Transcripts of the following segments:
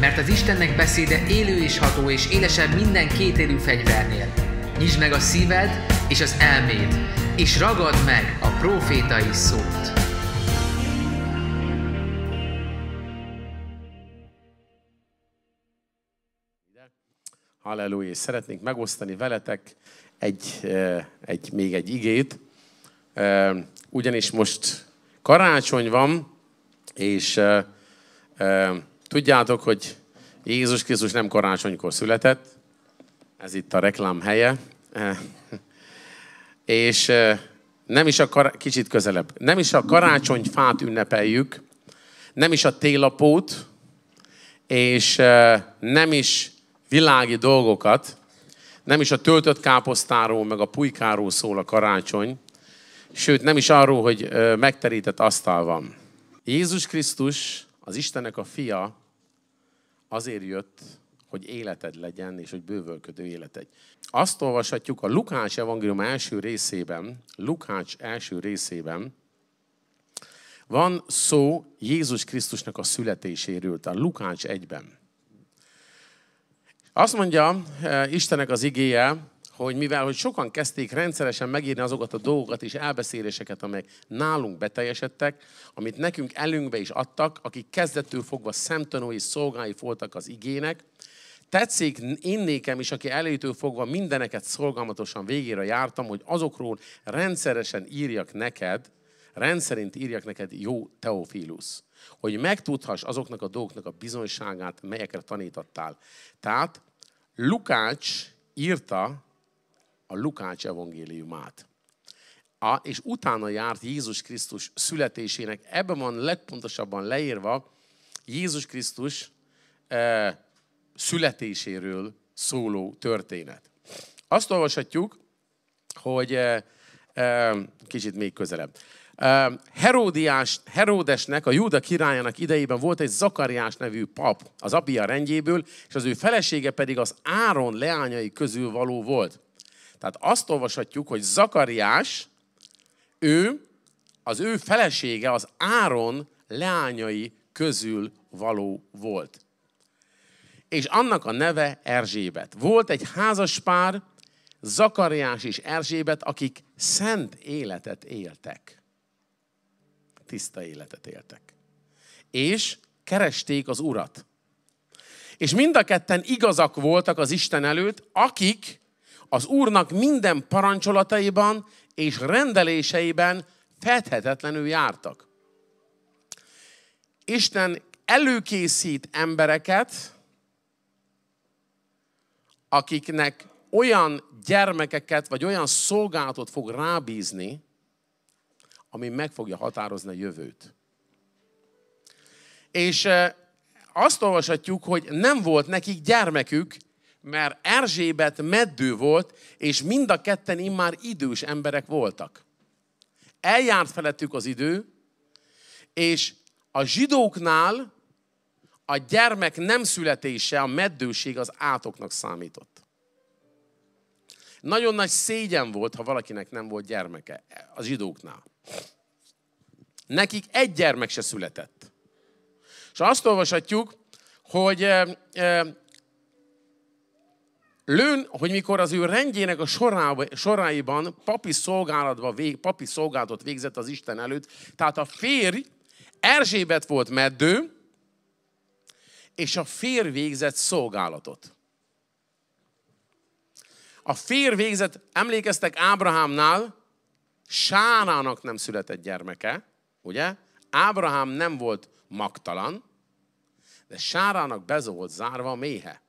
mert az Istennek beszéde élő és ható és élesebb minden kétérű fegyvernél. Nyisd meg a szíved és az elméd, és ragad meg a profétai szót. Halleluja, és szeretnénk megosztani veletek egy, egy, még egy igét, ugyanis most karácsony van, és tudjátok, hogy Jézus Krisztus nem karácsonykor született, ez itt a reklám helye, és nem is a kar- kicsit közelebb, nem is a karácsonyfát ünnepeljük, nem is a télapót, és nem is világi dolgokat, nem is a töltött káposztáról, meg a pulykáról szól a karácsony, sőt nem is arról, hogy megterített asztal van. Jézus Krisztus, az Istennek a fia, azért jött, hogy életed legyen, és hogy bővölködő életed. Azt olvashatjuk a Lukács evangélium első részében, Lukács első részében, van szó Jézus Krisztusnak a születéséről, tehát Lukács egyben. Azt mondja eh, Istenek az igéje, hogy mivel hogy sokan kezdték rendszeresen megírni azokat a dolgokat és elbeszéléseket, amelyek nálunk beteljesedtek, amit nekünk elünkbe is adtak, akik kezdettől fogva szemtanúi szolgái voltak az igének, Tetszik én nékem is, aki előtől fogva mindeneket szolgálmatosan végére jártam, hogy azokról rendszeresen írjak neked, rendszerint írjak neked jó Teofilus, hogy megtudhass azoknak a dolgoknak a bizonyságát, melyekre tanítottál. Tehát Lukács írta a Lukács evangéliumát. A, és utána járt Jézus Krisztus születésének. Ebben van legpontosabban leírva Jézus Krisztus e, születéséről szóló történet. Azt olvashatjuk, hogy e, e, kicsit még közelebb. Heródiás, Heródesnek, a Júda királyának idejében volt egy Zakariás nevű pap az Abia rendjéből, és az ő felesége pedig az Áron leányai közül való volt. Tehát azt olvashatjuk, hogy Zakariás, ő, az ő felesége az Áron leányai közül való volt. És annak a neve Erzsébet. Volt egy házas pár, Zakariás és Erzsébet, akik szent életet éltek tiszta életet éltek. És keresték az Urat. És mind a ketten igazak voltak az Isten előtt, akik az Úrnak minden parancsolataiban és rendeléseiben fedhetetlenül jártak. Isten előkészít embereket, akiknek olyan gyermekeket, vagy olyan szolgálatot fog rábízni, ami meg fogja határozni a jövőt. És azt olvashatjuk, hogy nem volt nekik gyermekük, mert Erzsébet meddő volt, és mind a ketten immár idős emberek voltak. Eljárt felettük az idő, és a zsidóknál a gyermek nem születése, a meddőség az átoknak számított. Nagyon nagy szégyen volt, ha valakinek nem volt gyermeke a zsidóknál. Nekik egy gyermek se született. És azt olvashatjuk, hogy e, e, lőn, hogy mikor az ő rendjének a soráiban papi, szolgálatba vég, papi szolgálatot végzett az Isten előtt, tehát a férj Erzsébet volt meddő, és a férj végzett szolgálatot. A férj végzett, emlékeztek Ábrahámnál, Sárának nem született gyermeke, ugye? Ábrahám nem volt magtalan, de Sárának be volt zárva a méhe.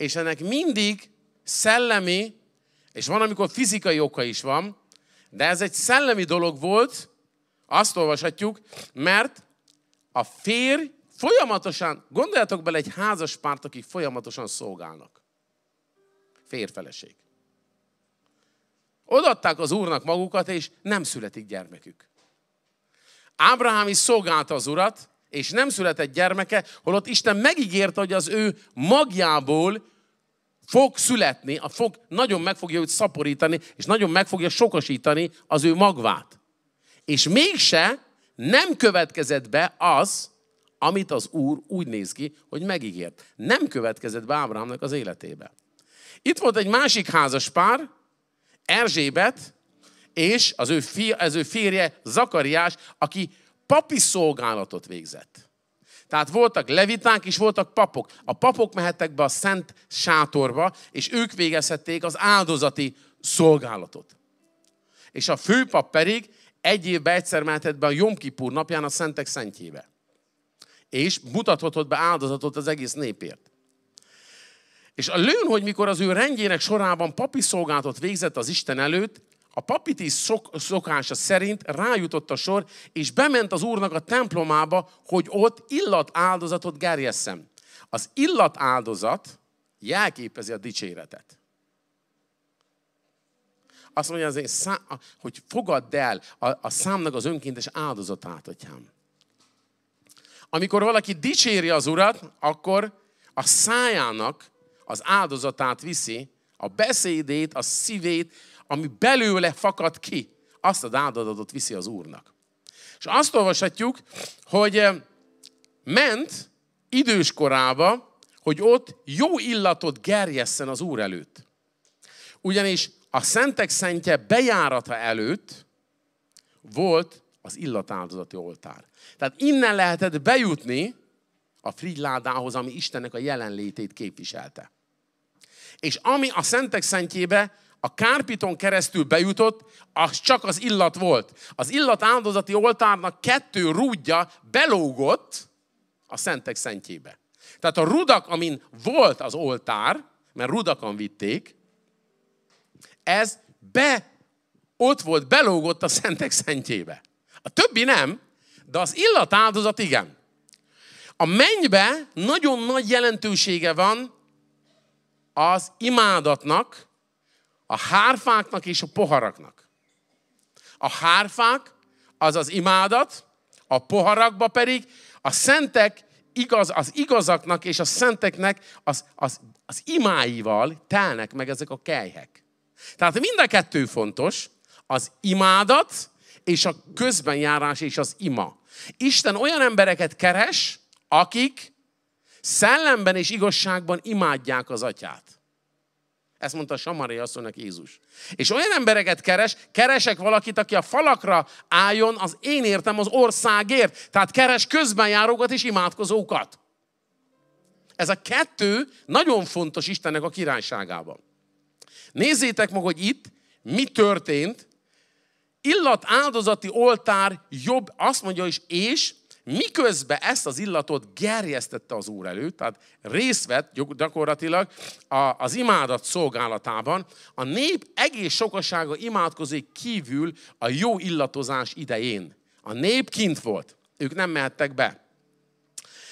És ennek mindig szellemi, és van, amikor fizikai oka is van, de ez egy szellemi dolog volt, azt olvashatjuk, mert a férj folyamatosan, gondoljatok bele egy házas párt, akik folyamatosan szolgálnak. Férfeleség. Odaadták az Úrnak magukat, és nem születik gyermekük. Ábrahám is szolgálta az Urat, és nem született gyermeke, holott Isten megígérte, hogy az ő magjából fog születni, a fog nagyon meg fogja őt szaporítani, és nagyon meg fogja sokasítani az ő magvát. És mégse nem következett be az, amit az Úr úgy néz ki, hogy megígért. Nem következett be Ábrahámnak az életébe. Itt volt egy másik házas pár, Erzsébet, és az ő, fia, az ő férje Zakariás, aki papi szolgálatot végzett. Tehát voltak leviták és voltak papok. A papok mehettek be a szent sátorba, és ők végezhették az áldozati szolgálatot. És a főpap pedig egy évben egyszer mehetett be a Jom Kipur napján a szentek szentjébe. És mutathatott be áldozatot az egész népért. És a lőn, hogy mikor az ő rendjének sorában papi szolgálatot végzett az Isten előtt, a papiti szok, szokása szerint rájutott a sor, és bement az úrnak a templomába, hogy ott illat áldozatot gerjesszem. Az illat áldozat jelképezi a dicséretet. Azt mondja azért, szá, hogy fogadd el a, a számnak az önkéntes áldozatát, atyám. Amikor valaki dicséri az urat, akkor a szájának az áldozatát viszi, a beszédét, a szívét, ami belőle fakad ki, azt az áldozatot viszi az Úrnak. És azt olvashatjuk, hogy eh, ment idős korába, hogy ott jó illatot gerjesszen az Úr előtt. Ugyanis a szentek szentje bejárata előtt volt az illatáldozati oltár. Tehát innen lehetett bejutni a frigyládához, ami Istennek a jelenlétét képviselte. És ami a szentek szentjébe a kárpiton keresztül bejutott, az csak az illat volt. Az illat áldozati oltárnak kettő rúdja belógott a szentek szentjébe. Tehát a rudak, amin volt az oltár, mert rudakon vitték, ez be, ott volt, belógott a szentek szentjébe. A többi nem, de az illat áldozat igen. A mennybe nagyon nagy jelentősége van az imádatnak, a hárfáknak és a poharaknak. A hárfák az az imádat, a poharakba pedig a szentek igaz, az igazaknak és a szenteknek az, az, az imáival telnek meg ezek a kelyhek. Tehát mind a kettő fontos, az imádat és a közbenjárás és az ima. Isten olyan embereket keres, akik szellemben és igazságban imádják az atyát. Ezt mondta Samari asszonynak Jézus. És olyan embereket keres, keresek valakit, aki a falakra álljon, az én értem az országért. Tehát keres közbenjárókat és imádkozókat. Ez a kettő nagyon fontos Istennek a királyságában. Nézzétek meg, hogy itt mi történt. Illat áldozati oltár jobb, azt mondja is, és miközben ezt az illatot gerjesztette az Úr előtt, tehát részt vett gyakorlatilag az imádat szolgálatában, a nép egész sokasága imádkozik kívül a jó illatozás idején. A nép kint volt, ők nem mehettek be.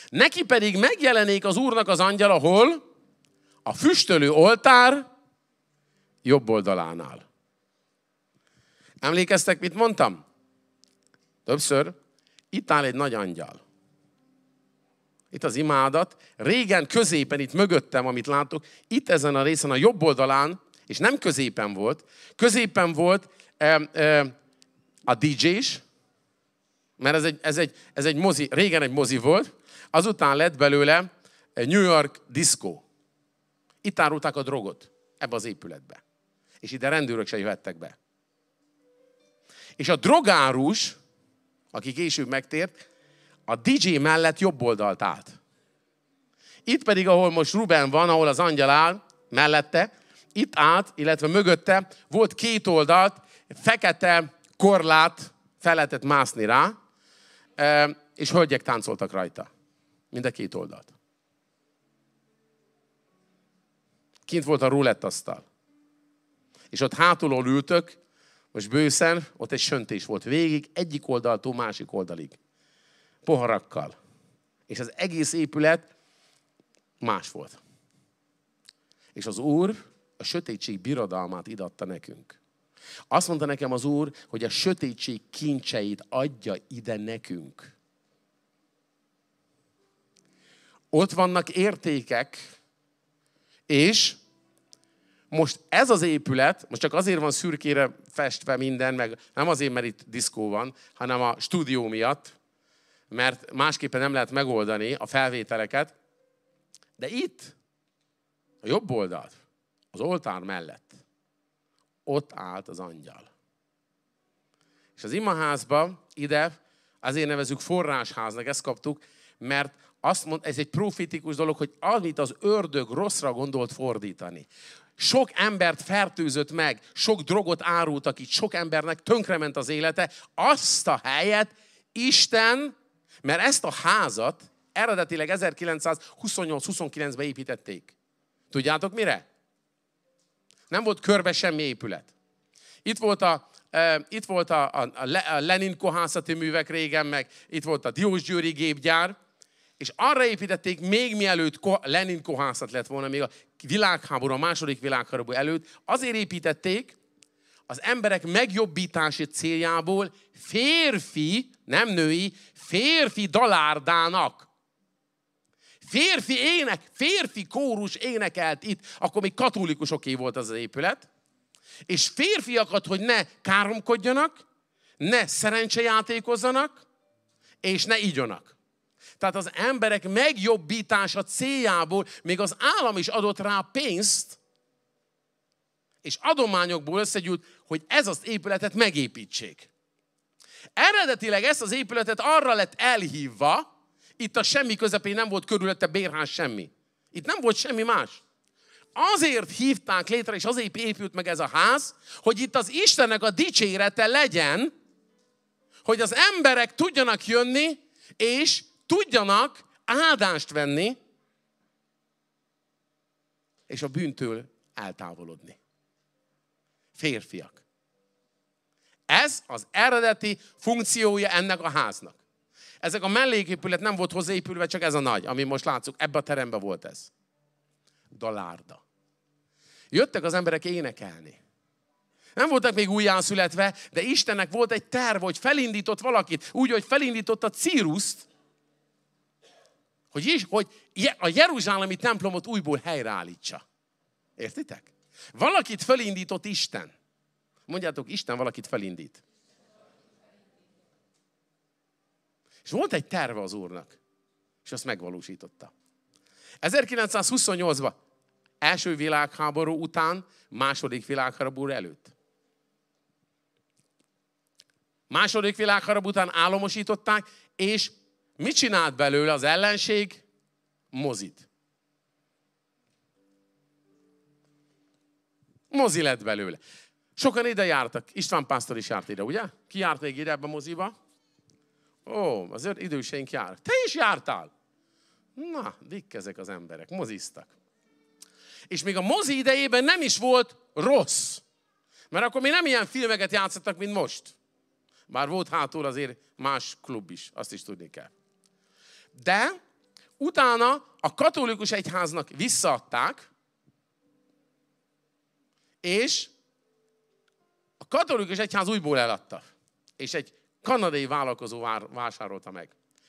Neki pedig megjelenik az Úrnak az angyala, hol? A füstölő oltár jobb oldalánál. Emlékeztek, mit mondtam? Többször. Itt áll egy nagy angyal. Itt az imádat. Régen középen, itt mögöttem, amit látok, itt ezen a részen a jobb oldalán, és nem középen volt, középen volt e, e, a DJ is, mert ez egy, ez, egy, ez egy mozi, régen egy mozi volt, azután lett belőle New York disco. Itt árulták a drogot, ebbe az épületbe. És ide rendőrök se jöhettek be. És a drogárus, aki később megtért, a DJ mellett jobb oldalt állt. Itt pedig, ahol most Ruben van, ahol az angyal áll, mellette, itt állt, illetve mögötte volt két oldalt, fekete korlát fel lehetett mászni rá, és hölgyek táncoltak rajta. Mind a két oldalt. Kint volt a rulettasztal. És ott hátulról ültök, most bőszen, ott egy söntés volt végig, egyik oldaltól másik oldalig. Poharakkal. És az egész épület más volt. És az Úr a sötétség birodalmát idatta nekünk. Azt mondta nekem az Úr, hogy a sötétség kincseit adja ide nekünk. Ott vannak értékek, és most ez az épület, most csak azért van szürkére festve minden, meg nem azért, mert itt diszkó van, hanem a stúdió miatt, mert másképpen nem lehet megoldani a felvételeket. De itt, a jobb oldalt, az oltár mellett, ott állt az angyal. És az imaházba ide, azért nevezük forrásháznak, ezt kaptuk, mert azt mond, ez egy profitikus dolog, hogy amit az ördög rosszra gondolt fordítani. Sok embert fertőzött meg, sok drogot árultak itt, sok embernek tönkrement az élete. Azt a helyet Isten, mert ezt a házat eredetileg 1928-29-ben építették. Tudjátok mire? Nem volt körbe semmi épület. Itt volt a, e, itt volt a, a, a Lenin kohászati művek régen, meg itt volt a Diósgyőri gépgyár, és arra építették még mielőtt Lenin kohászat lett volna, még a világháború, a második világháború előtt, azért építették, az emberek megjobbítási céljából férfi, nem női, férfi dalárdának. Férfi ének, férfi kórus énekelt itt, akkor még katolikusoké volt az, az épület, és férfiakat, hogy ne káromkodjanak, ne szerencsejátékozzanak, és ne igyonak. Tehát az emberek megjobbítása céljából még az állam is adott rá pénzt, és adományokból összegyűlt, hogy ez az épületet megépítsék. Eredetileg ezt az épületet arra lett elhívva, itt a semmi közepén nem volt körülötte bérház semmi. Itt nem volt semmi más. Azért hívták létre, és azért épült meg ez a ház, hogy itt az Istennek a dicsérete legyen, hogy az emberek tudjanak jönni, és tudjanak áldást venni, és a bűntől eltávolodni. Férfiak. Ez az eredeti funkciója ennek a háznak. Ezek a melléképület nem volt hozzáépülve, csak ez a nagy, ami most látszuk. Ebbe a terembe volt ez. Dalárda. Jöttek az emberek énekelni. Nem voltak még újjászületve, de Istennek volt egy terv, hogy felindított valakit, úgy, hogy felindította Círuszt, hogy, is, hogy a Jeruzsálemi templomot újból helyreállítsa. Értitek? Valakit felindított Isten. Mondjátok, Isten valakit felindít. És volt egy terve az Úrnak, és azt megvalósította. 1928-ban, első világháború után, második világháború előtt. Második világháború után államosították, és mit csinált belőle az ellenség? Mozit. Mozi lett belőle. Sokan ide jártak. István pásztor is járt ide, ugye? Ki járt még ide ebbe a moziba? Ó, az időseink jár. Te is jártál? Na, dik az emberek, moziztak. És még a mozi idejében nem is volt rossz. Mert akkor még nem ilyen filmeket játszottak, mint most. Bár volt hátul azért más klub is, azt is tudni kell. De utána a katolikus egyháznak visszaadták, és a katolikus egyház újból eladta. És egy kanadai vállalkozó vásárolta meg.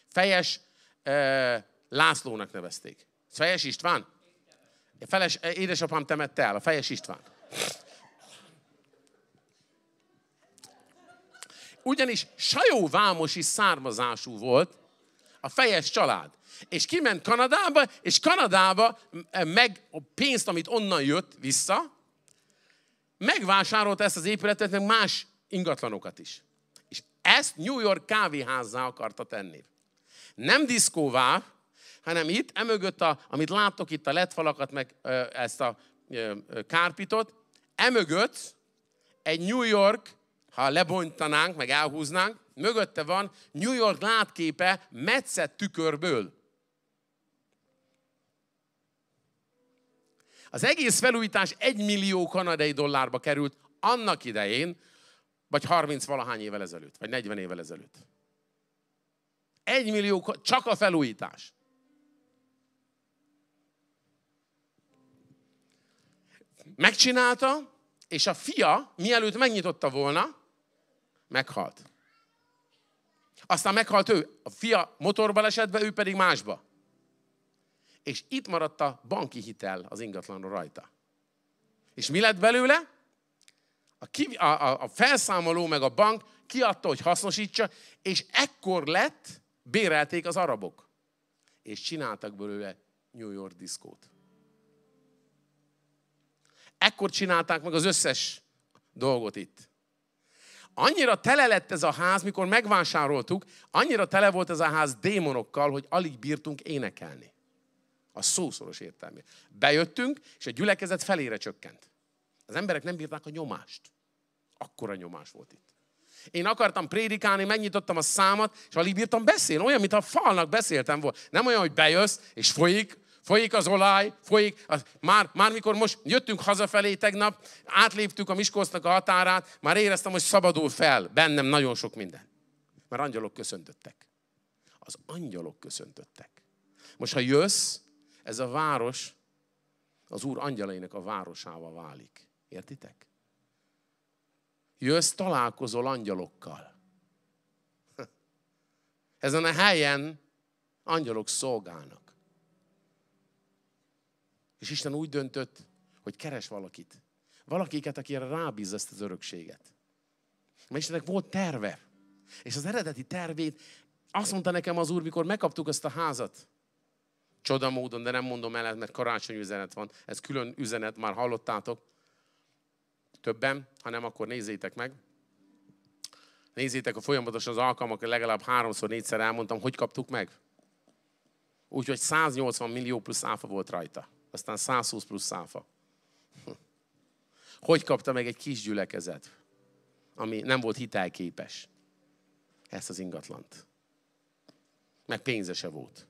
Fejes e, Lászlónak nevezték. Fejes István? Feles, édesapám temette el, a Fejes István. Ugyanis Sajó Vámosi származású volt a Fejes család. És kiment Kanadába, és Kanadába meg a pénzt, amit onnan jött vissza, megvásárolta ezt az épületet, meg más ingatlanokat is. Ezt New York kávéházzá akarta tenni. Nem diszkóvá, hanem itt, emögött, a, amit láttok itt, a letfalakat, meg ö, ezt a ö, kárpitot, emögött egy New York, ha lebonytanánk, meg elhúznánk, mögötte van New York látképe metszett tükörből. Az egész felújítás egy millió kanadai dollárba került annak idején, vagy 30 valahány évvel ezelőtt, vagy 40 évvel ezelőtt. Egy millió, csak a felújítás. Megcsinálta, és a fia, mielőtt megnyitotta volna, meghalt. Aztán meghalt ő. A fia motorbalesetbe, ő pedig másba. És itt maradt a banki hitel az ingatlanra rajta. És mi lett belőle? a, ki, a, a, a felszámoló meg a bank kiadta, hogy hasznosítsa, és ekkor lett bérelték az arabok. És csináltak belőle New York diszkót. Ekkor csinálták meg az összes dolgot itt. Annyira tele lett ez a ház, mikor megvásároltuk, annyira tele volt ez a ház démonokkal, hogy alig bírtunk énekelni. A szószoros értelmű. Bejöttünk, és a gyülekezet felére csökkent. Az emberek nem bírták a nyomást. Akkora nyomás volt itt. Én akartam prédikálni, megnyitottam a számat, és alig bírtam beszélni. Olyan, mintha falnak beszéltem volna. Nem olyan, hogy bejössz, és folyik, folyik az olaj, folyik. Az, már, már mikor most jöttünk hazafelé tegnap, átléptük a Miskolcnak a határát, már éreztem, hogy szabadul fel bennem nagyon sok minden. Mert angyalok köszöntöttek. Az angyalok köszöntöttek. Most, ha jössz, ez a város az Úr angyalainak a városával válik. Értitek? Jössz, találkozol angyalokkal. Ezen a helyen angyalok szolgálnak. És Isten úgy döntött, hogy keres valakit. Valakiket, akire rábízza ezt az örökséget. Mert Istennek volt terve. És az eredeti tervét azt mondta nekem az Úr, mikor megkaptuk ezt a házat. Csoda módon, de nem mondom el, mert karácsony üzenet van. Ez külön üzenet, már hallottátok. Többen, ha nem, akkor nézzétek meg. Nézzétek a folyamatosan az alkalmak, legalább háromszor, négyszer elmondtam, hogy kaptuk meg. Úgyhogy 180 millió plusz áfa volt rajta. Aztán 120 plusz áfa. Hogy kapta meg egy kis gyülekezet, ami nem volt hitelképes ezt az ingatlant. Meg pénze volt.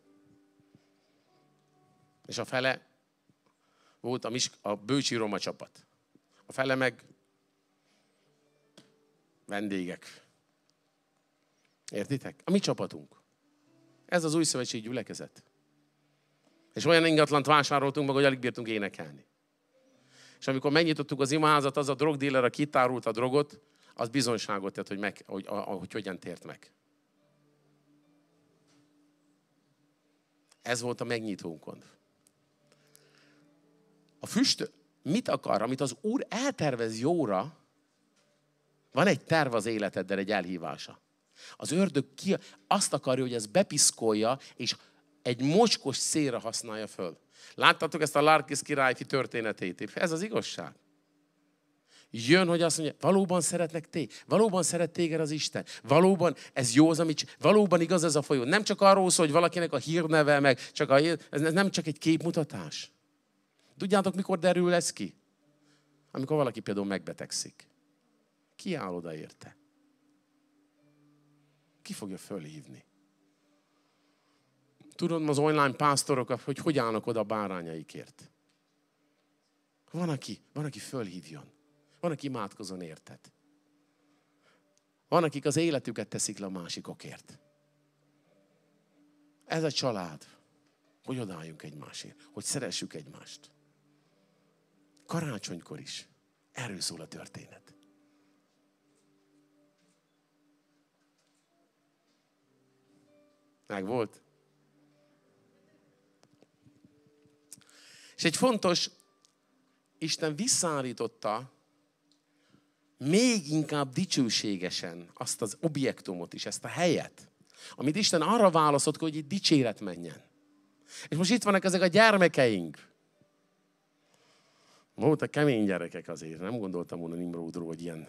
És a fele volt a, Misk- a Bőcsi Roma csapat. A fele meg vendégek. Értitek? A mi csapatunk. Ez az új szövetség gyülekezet. És olyan ingatlant vásároltunk meg, hogy alig bírtunk énekelni. És amikor megnyitottuk az imázat, az a drogdíler, aki kitárult a drogot, az bizonyságot tett, hogy, meg, hogy, hogy, hogy hogyan tért meg. Ez volt a megnyitónkon. A füst mit akar, amit az Úr eltervez jóra, van egy terv az életeddel, egy elhívása. Az ördög ki, azt akarja, hogy ez bepiszkolja, és egy mocskos szélre használja föl. Láttatok ezt a Larkis királyfi történetét? Ez az igazság. Jön, hogy azt mondja, valóban szeretnek té, valóban szeret téged az Isten, valóban ez jó az, amit, valóban igaz ez a folyó. Nem csak arról szól, hogy valakinek a hírneve, meg csak a, ez nem csak egy képmutatás. Tudjátok, mikor derül ez ki? Amikor valaki például megbetegszik. Ki áll oda érte? Ki fogja fölhívni? Tudod az online pásztorok, hogy hogy állnak oda a bárányaikért? Van, aki, van, aki fölhívjon. Van, aki imádkozon érted. Van, akik az életüket teszik le a másikokért. Ez a család, hogy odálljunk egymásért, hogy szeressük egymást. Karácsonykor is. Erről szól a történet. Meg volt. És egy fontos, Isten visszaállította még inkább dicsőségesen azt az objektumot is, ezt a helyet, amit Isten arra válaszolt, hogy itt dicséret menjen. És most itt vannak ezek a gyermekeink. Voltak kemény gyerekek azért, nem gondoltam volna Nimrodról, hogy ilyen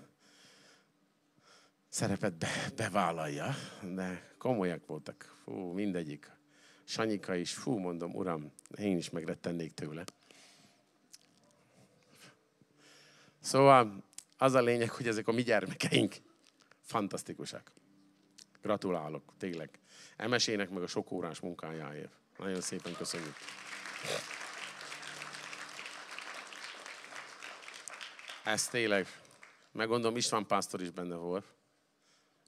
szerepet be, bevállalja, de komolyak voltak. Fú, mindegyik. Sanyika is, fú, mondom, uram, én is megrettennék tőle. Szóval az a lényeg, hogy ezek a mi gyermekeink fantasztikusak. Gratulálok, tényleg. Emesének meg a sok órás munkájáért. Nagyon szépen köszönjük. Ez tényleg. Megmondom, István pásztor is benne volt.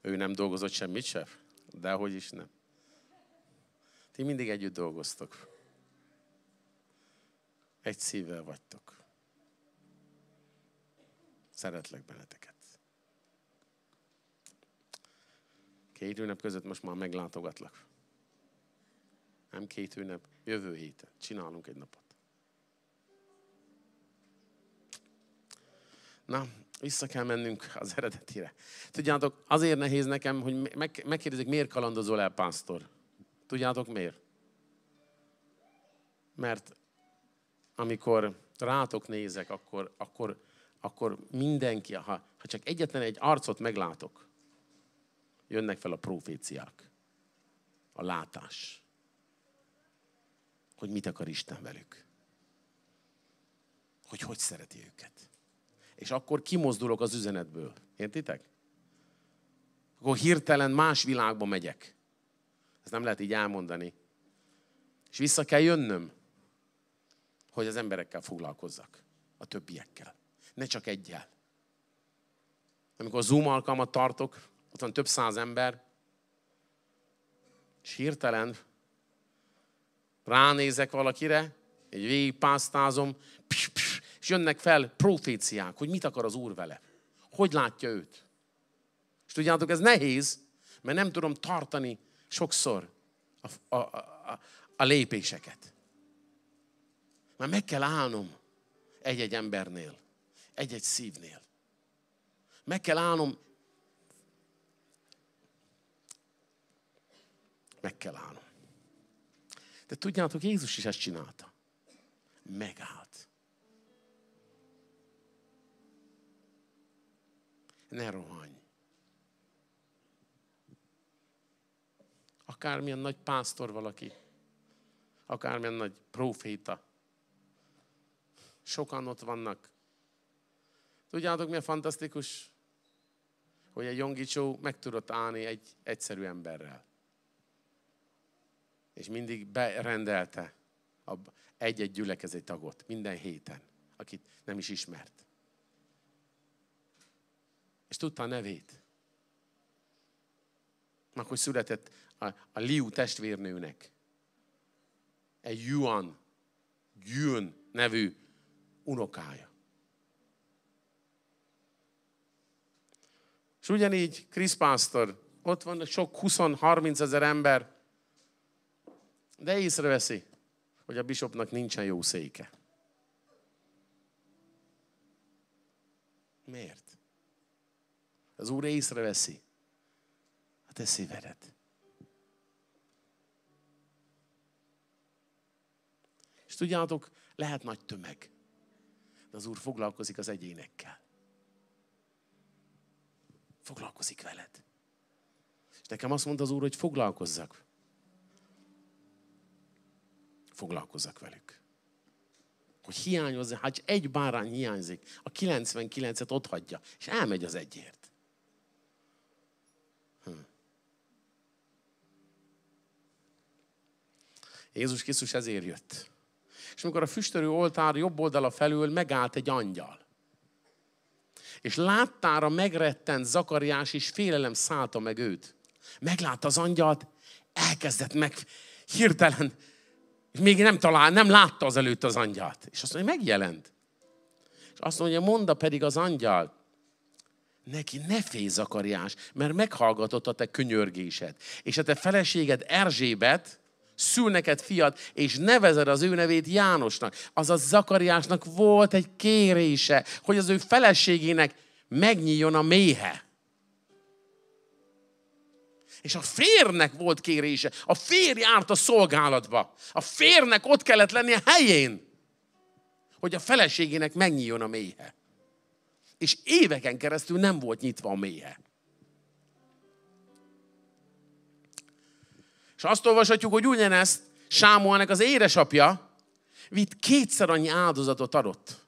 Ő nem dolgozott semmit sem, de hogy is nem. Ti mindig együtt dolgoztok. Egy szívvel vagytok. Szeretlek benneteket. Két ünnep között most már meglátogatlak. Nem két ünnep, jövő héten. Csinálunk egy napot. Na, Vissza kell mennünk az eredetire. Tudjátok, azért nehéz nekem, hogy meg, megkérdezik, miért kalandozol el, pásztor? Tudjátok miért? Mert amikor rátok nézek, akkor, akkor, akkor mindenki, ha, ha csak egyetlen egy arcot meglátok, jönnek fel a proféciák, a látás, hogy mit akar Isten velük, hogy hogy szereti őket. És akkor kimozdulok az üzenetből. Értitek? Akkor hirtelen más világba megyek. Ezt nem lehet így elmondani. És vissza kell jönnöm, hogy az emberekkel foglalkozzak. A többiekkel. Ne csak egyel. Amikor Zoom alkalmat tartok, ott van több száz ember, és hirtelen ránézek valakire, egy végigpásztázom, pss, pss, és jönnek fel proféciák, hogy mit akar az Úr vele. Hogy látja őt. És tudjátok, ez nehéz, mert nem tudom tartani sokszor a, a, a, a lépéseket. Már meg kell állnom egy-egy embernél, egy-egy szívnél. Meg kell állnom. Meg kell állnom. De tudjátok, Jézus is ezt csinálta. Megállt. Ne rohanj. Akármilyen nagy pásztor valaki, akármilyen nagy proféta, sokan ott vannak. Tudjátok, mi a fantasztikus? Hogy egy Jongicsó meg tudott állni egy egyszerű emberrel. És mindig berendelte egy-egy gyülekezeti tagot minden héten, akit nem is ismert. És tudta a nevét. Hogy született a, a Liu testvérnőnek. Egy Yuan, Yun nevű unokája. És ugyanígy Krisz Pásztor, ott van sok 20-30 ezer ember, de észreveszi, hogy a bisopnak nincsen jó széke. Miért? Az Úr észreveszi a te szívedet. És tudjátok, lehet nagy tömeg de az Úr foglalkozik az egyénekkel. Foglalkozik veled. És nekem azt mondta az Úr, hogy foglalkozzak. Foglalkozzak velük. Hogy hiányozza, hát egy bárány hiányzik, a 99-et ott hagyja, és elmegy az egyért. Hm. Jézus Krisztus ezért jött és amikor a füstölő oltár jobb oldala felül megállt egy angyal. És láttára megrettent Zakariás, és félelem szállta meg őt. Meglátta az angyalt, elkezdett meg hirtelen, még nem talál, nem látta az előtt az angyalt. És azt mondja, megjelent. És azt mondja, monda pedig az angyal, neki ne félj Zakariás, mert meghallgatott a te könyörgésed. És a te feleséged Erzsébet, szül neked fiat, és nevezed az ő nevét Jánosnak. Azaz Zakariásnak volt egy kérése, hogy az ő feleségének megnyíljon a méhe. És a férnek volt kérése. A fér járt a szolgálatba. A férnek ott kellett lennie helyén, hogy a feleségének megnyíljon a méhe. És éveken keresztül nem volt nyitva a méhe. És azt olvashatjuk, hogy ugyanezt Sámuelnek az édesapja vitt kétszer annyi áldozatot adott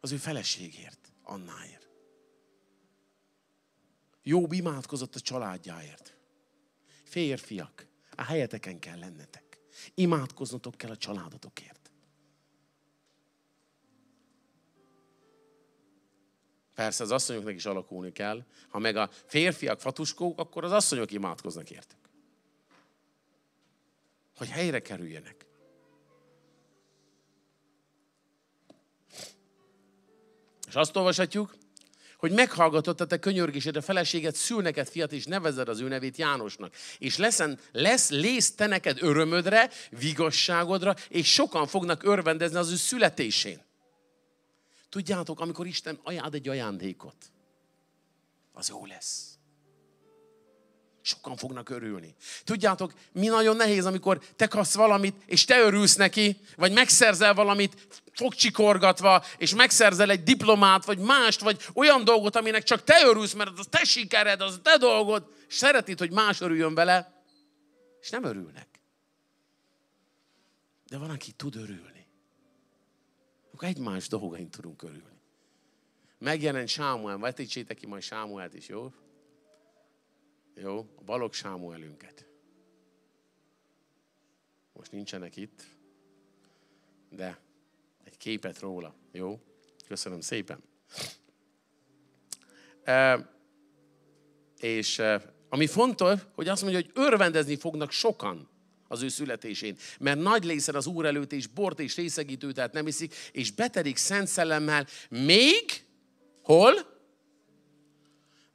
az ő feleségért, Annáért. Jobb imádkozott a családjáért. Férfiak, a helyeteken kell lennetek. Imádkoznotok kell a családotokért. Persze az asszonyoknak is alakulni kell. Ha meg a férfiak fatuskók, akkor az asszonyok imádkoznak értük hogy helyre kerüljenek. És azt olvashatjuk, hogy meghallgatott a te könyörgésed, a feleséget szül neked fiat, és nevezed az ő nevét Jánosnak. És leszen, lesz lész te neked örömödre, vigasságodra, és sokan fognak örvendezni az ő születésén. Tudjátok, amikor Isten ajánl egy ajándékot, az jó lesz. Sokan fognak örülni. Tudjátok, mi nagyon nehéz, amikor te kapsz valamit, és te örülsz neki, vagy megszerzel valamit fogcsikorgatva, és megszerzel egy diplomát, vagy mást, vagy olyan dolgot, aminek csak te örülsz, mert az te sikered, az te dolgod, és szeretid, hogy más örüljön vele, és nem örülnek. De van, aki tud örülni. Akkor egymás dolgain tudunk örülni. Megjelent Sámuel, vetítsétek ki majd Sámuelt is, jó? Jó, a balok Sámuelünket. Most nincsenek itt, de egy képet róla, jó? Köszönöm szépen. E, és ami fontos, hogy azt mondja, hogy örvendezni fognak sokan az ő születésén. Mert nagy lészer az Úr előtt, és bort és részegítőt nem iszik, és beterik szent szellemmel, még hol?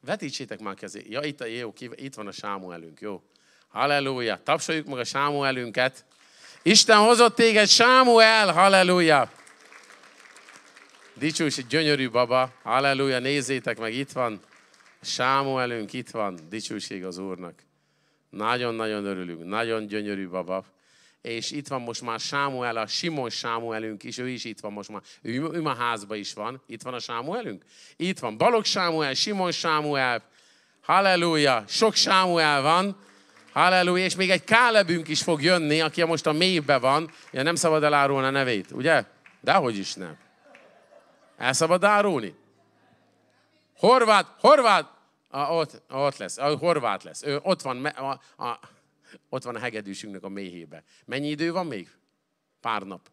Vetítsétek már kezé. Ja, itt, a, jó, itt van a Sámuelünk, jó? Halleluja. Tapsoljuk meg a Sámuelünket. Isten hozott téged, Sámuel, halleluja. Dicsős, gyönyörű baba, halleluja, nézzétek meg, itt van. Sámuelünk, itt van, dicsőség az Úrnak. Nagyon-nagyon örülünk, nagyon gyönyörű baba. És itt van most már Sámuel, a Simon Sámuelünk is, ő is itt van most már. Ő, ő a házba is van. Itt van a Sámuelünk? Itt van Balog Sámuel, Simon Sámuel, halleluja, sok Sámuel van. Halleluja, és még egy Kálebünk is fog jönni, aki most a mélybe van. Ja, nem szabad elárulni a nevét, ugye? Dehogy is nem. El szabad árulni? Horvát, horvát, a, ott, ott lesz, a horvát lesz. Ő, ott, van, a, a, ott van a hegedűsünknek a méhébe. Mennyi idő van még? Pár nap.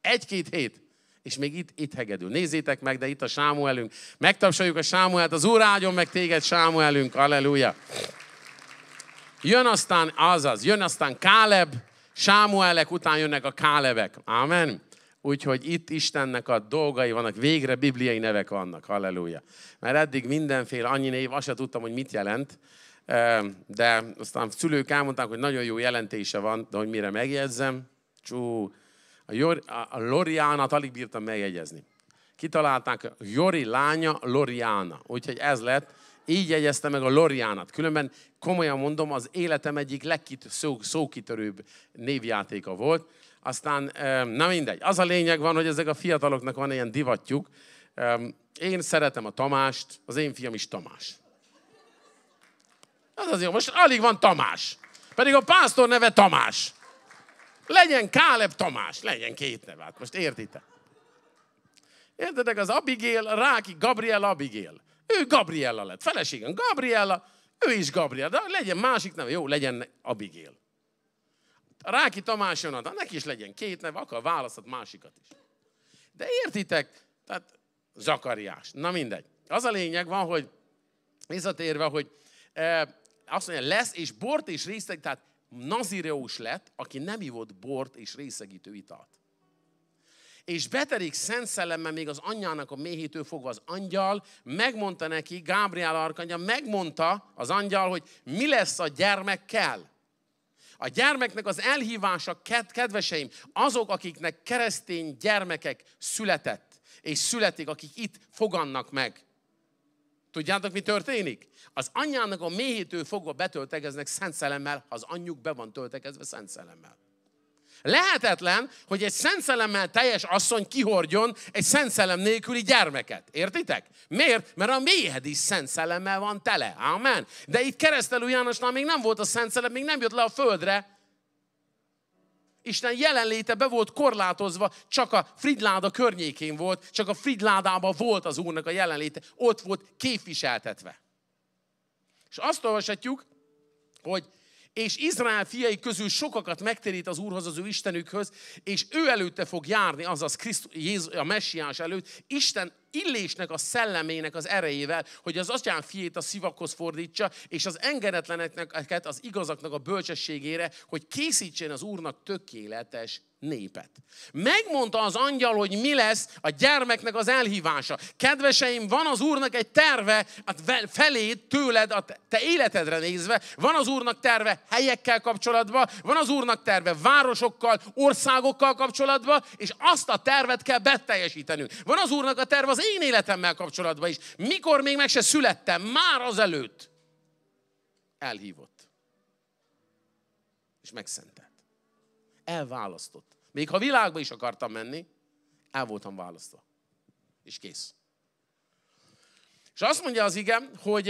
Egy-két hét. És még itt, itt hegedül. Nézzétek meg, de itt a Sámuelünk. Megtapsoljuk a Sámuelt, az Úr áldjon meg téged, Sámuelünk. Halleluja. Jön aztán, azaz, jön aztán Káleb, Sámuelek után jönnek a Kálebek. Amen. Úgyhogy itt Istennek a dolgai vannak, végre bibliai nevek vannak, halleluja. Mert eddig mindenféle annyi név, azt sem tudtam, hogy mit jelent, de aztán szülők elmondták, hogy nagyon jó jelentése van, de hogy mire megjegyzem, csú, a, Jor, a Loriánat alig bírtam megjegyezni. Kitalálták, Jori lánya Loriana. Úgyhogy ez lett, így jegyezte meg a Loriánat. Különben komolyan mondom, az életem egyik legkit, szó, szókitörőbb névjátéka volt. Aztán, na mindegy. Az a lényeg van, hogy ezek a fiataloknak van ilyen divatjuk. Én szeretem a Tamást, az én fiam is Tamás. Az az jó. Most alig van Tamás. Pedig a pásztor neve Tamás. Legyen Káleb Tamás. Legyen két neve. Hát most értitek? Értedek, az Abigail, Ráki, Gabriel Abigail. Ő Gabriella lett. Feleségem Gabriella, ő is Gabriel. De legyen másik neve. Jó, legyen Abigail. Ráki Tamás Jonathan, neki is legyen két neve, akar választhat másikat is. De értitek? Tehát Zakariás. Na mindegy. Az a lényeg van, hogy visszatérve, hogy e, azt mondja, lesz, és bort és részeg, tehát nazireus lett, aki nem ivott bort és részegítő italt. És beterik szent szellemmel még az anyjának a méhétől fogva az angyal, megmondta neki, Gábriel arkanya, megmondta az angyal, hogy mi lesz a gyermekkel. A gyermeknek az elhívása, kedveseim, azok, akiknek keresztény gyermekek született, és születik, akik itt fogannak meg. Tudjátok, mi történik? Az anyjának a méhétől fogva betöltegeznek szent szellemmel, ha az anyjuk be van töltekezve szent szellemmel. Lehetetlen, hogy egy szent szellemmel teljes asszony kihordjon egy szent szellem nélküli gyermeket. Értitek? Miért? Mert a méhed is szent szellemmel van tele. Amen. De itt keresztelő Jánosnál még nem volt a szent szellem, még nem jött le a földre. Isten jelenléte be volt korlátozva, csak a Fridláda környékén volt, csak a Fridládában volt az Úrnak a jelenléte, ott volt képviseltetve. És azt olvashatjuk, hogy és Izrael fiai közül sokakat megterít az Úrhoz, az ő Istenükhöz, és ő előtte fog járni, azaz Krisztus, Jézus, a messiás előtt, Isten illésnek a szellemének az erejével, hogy az atyán fiét a szivakhoz fordítsa, és az engedetleneket az igazaknak a bölcsességére, hogy készítsen az Úrnak tökéletes népet. Megmondta az angyal, hogy mi lesz a gyermeknek az elhívása. Kedveseim, van az Úrnak egy terve felé tőled, a te életedre nézve, van az Úrnak terve helyekkel kapcsolatban, van az Úrnak terve városokkal, országokkal kapcsolatban, és azt a tervet kell beteljesítenünk. Van az Úrnak a terve az én életemmel kapcsolatban is. Mikor még meg se születtem, már azelőtt elhívott. És megszentelt. Elválasztott. Még ha világba is akartam menni, el voltam választva. És kész. És azt mondja az igen, hogy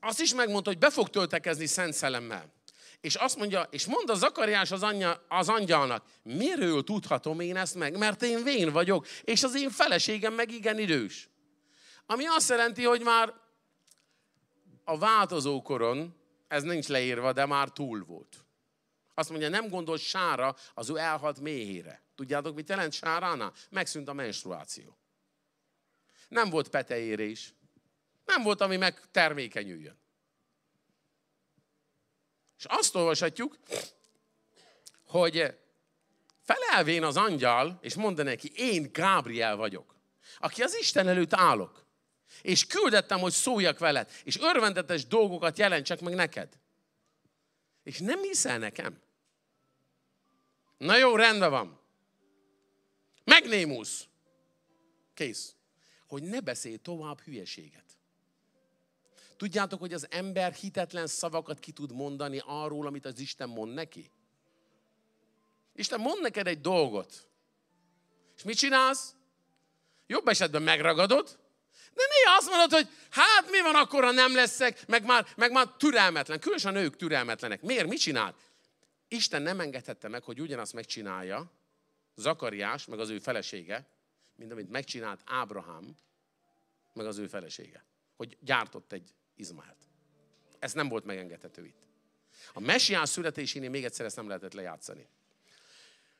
azt is megmondta, hogy be fog töltekezni Szent Szellemmel. És azt mondja, és mondta Zakariás az, anyja, az angyalnak, miről tudhatom én ezt meg? Mert én vén vagyok, és az én feleségem meg igen idős. Ami azt jelenti, hogy már a változókoron, ez nincs leírva, de már túl volt. Azt mondja, nem gondol sára az ő elhalt méhére. Tudjátok, mit jelent sáránál? Megszűnt a menstruáció. Nem volt petejérés. Nem volt, ami meg termékenyüljön. És azt olvashatjuk, hogy felelvén az angyal, és mondta neki, én Gábriel vagyok, aki az Isten előtt állok. És küldettem, hogy szóljak veled, és örvendetes dolgokat jelentsek meg neked. És nem hiszel nekem? Na jó, rendben van. Megnémusz. Kész. Hogy ne beszélj tovább hülyeséget. Tudjátok, hogy az ember hitetlen szavakat ki tud mondani arról, amit az Isten mond neki? Isten mond neked egy dolgot. És mit csinálsz? Jobb esetben megragadod, de néha azt mondod, hogy hát mi van akkor, ha nem leszek, meg már, meg már türelmetlen. Különösen a nők türelmetlenek. Miért? Mit csinál? Isten nem engedhette meg, hogy ugyanazt megcsinálja Zakariás, meg az ő felesége, mint amit megcsinált Ábrahám, meg az ő felesége. Hogy gyártott egy Izmaelt. Ez nem volt megengedhető itt. A messiás születésénél még egyszer ezt nem lehetett lejátszani.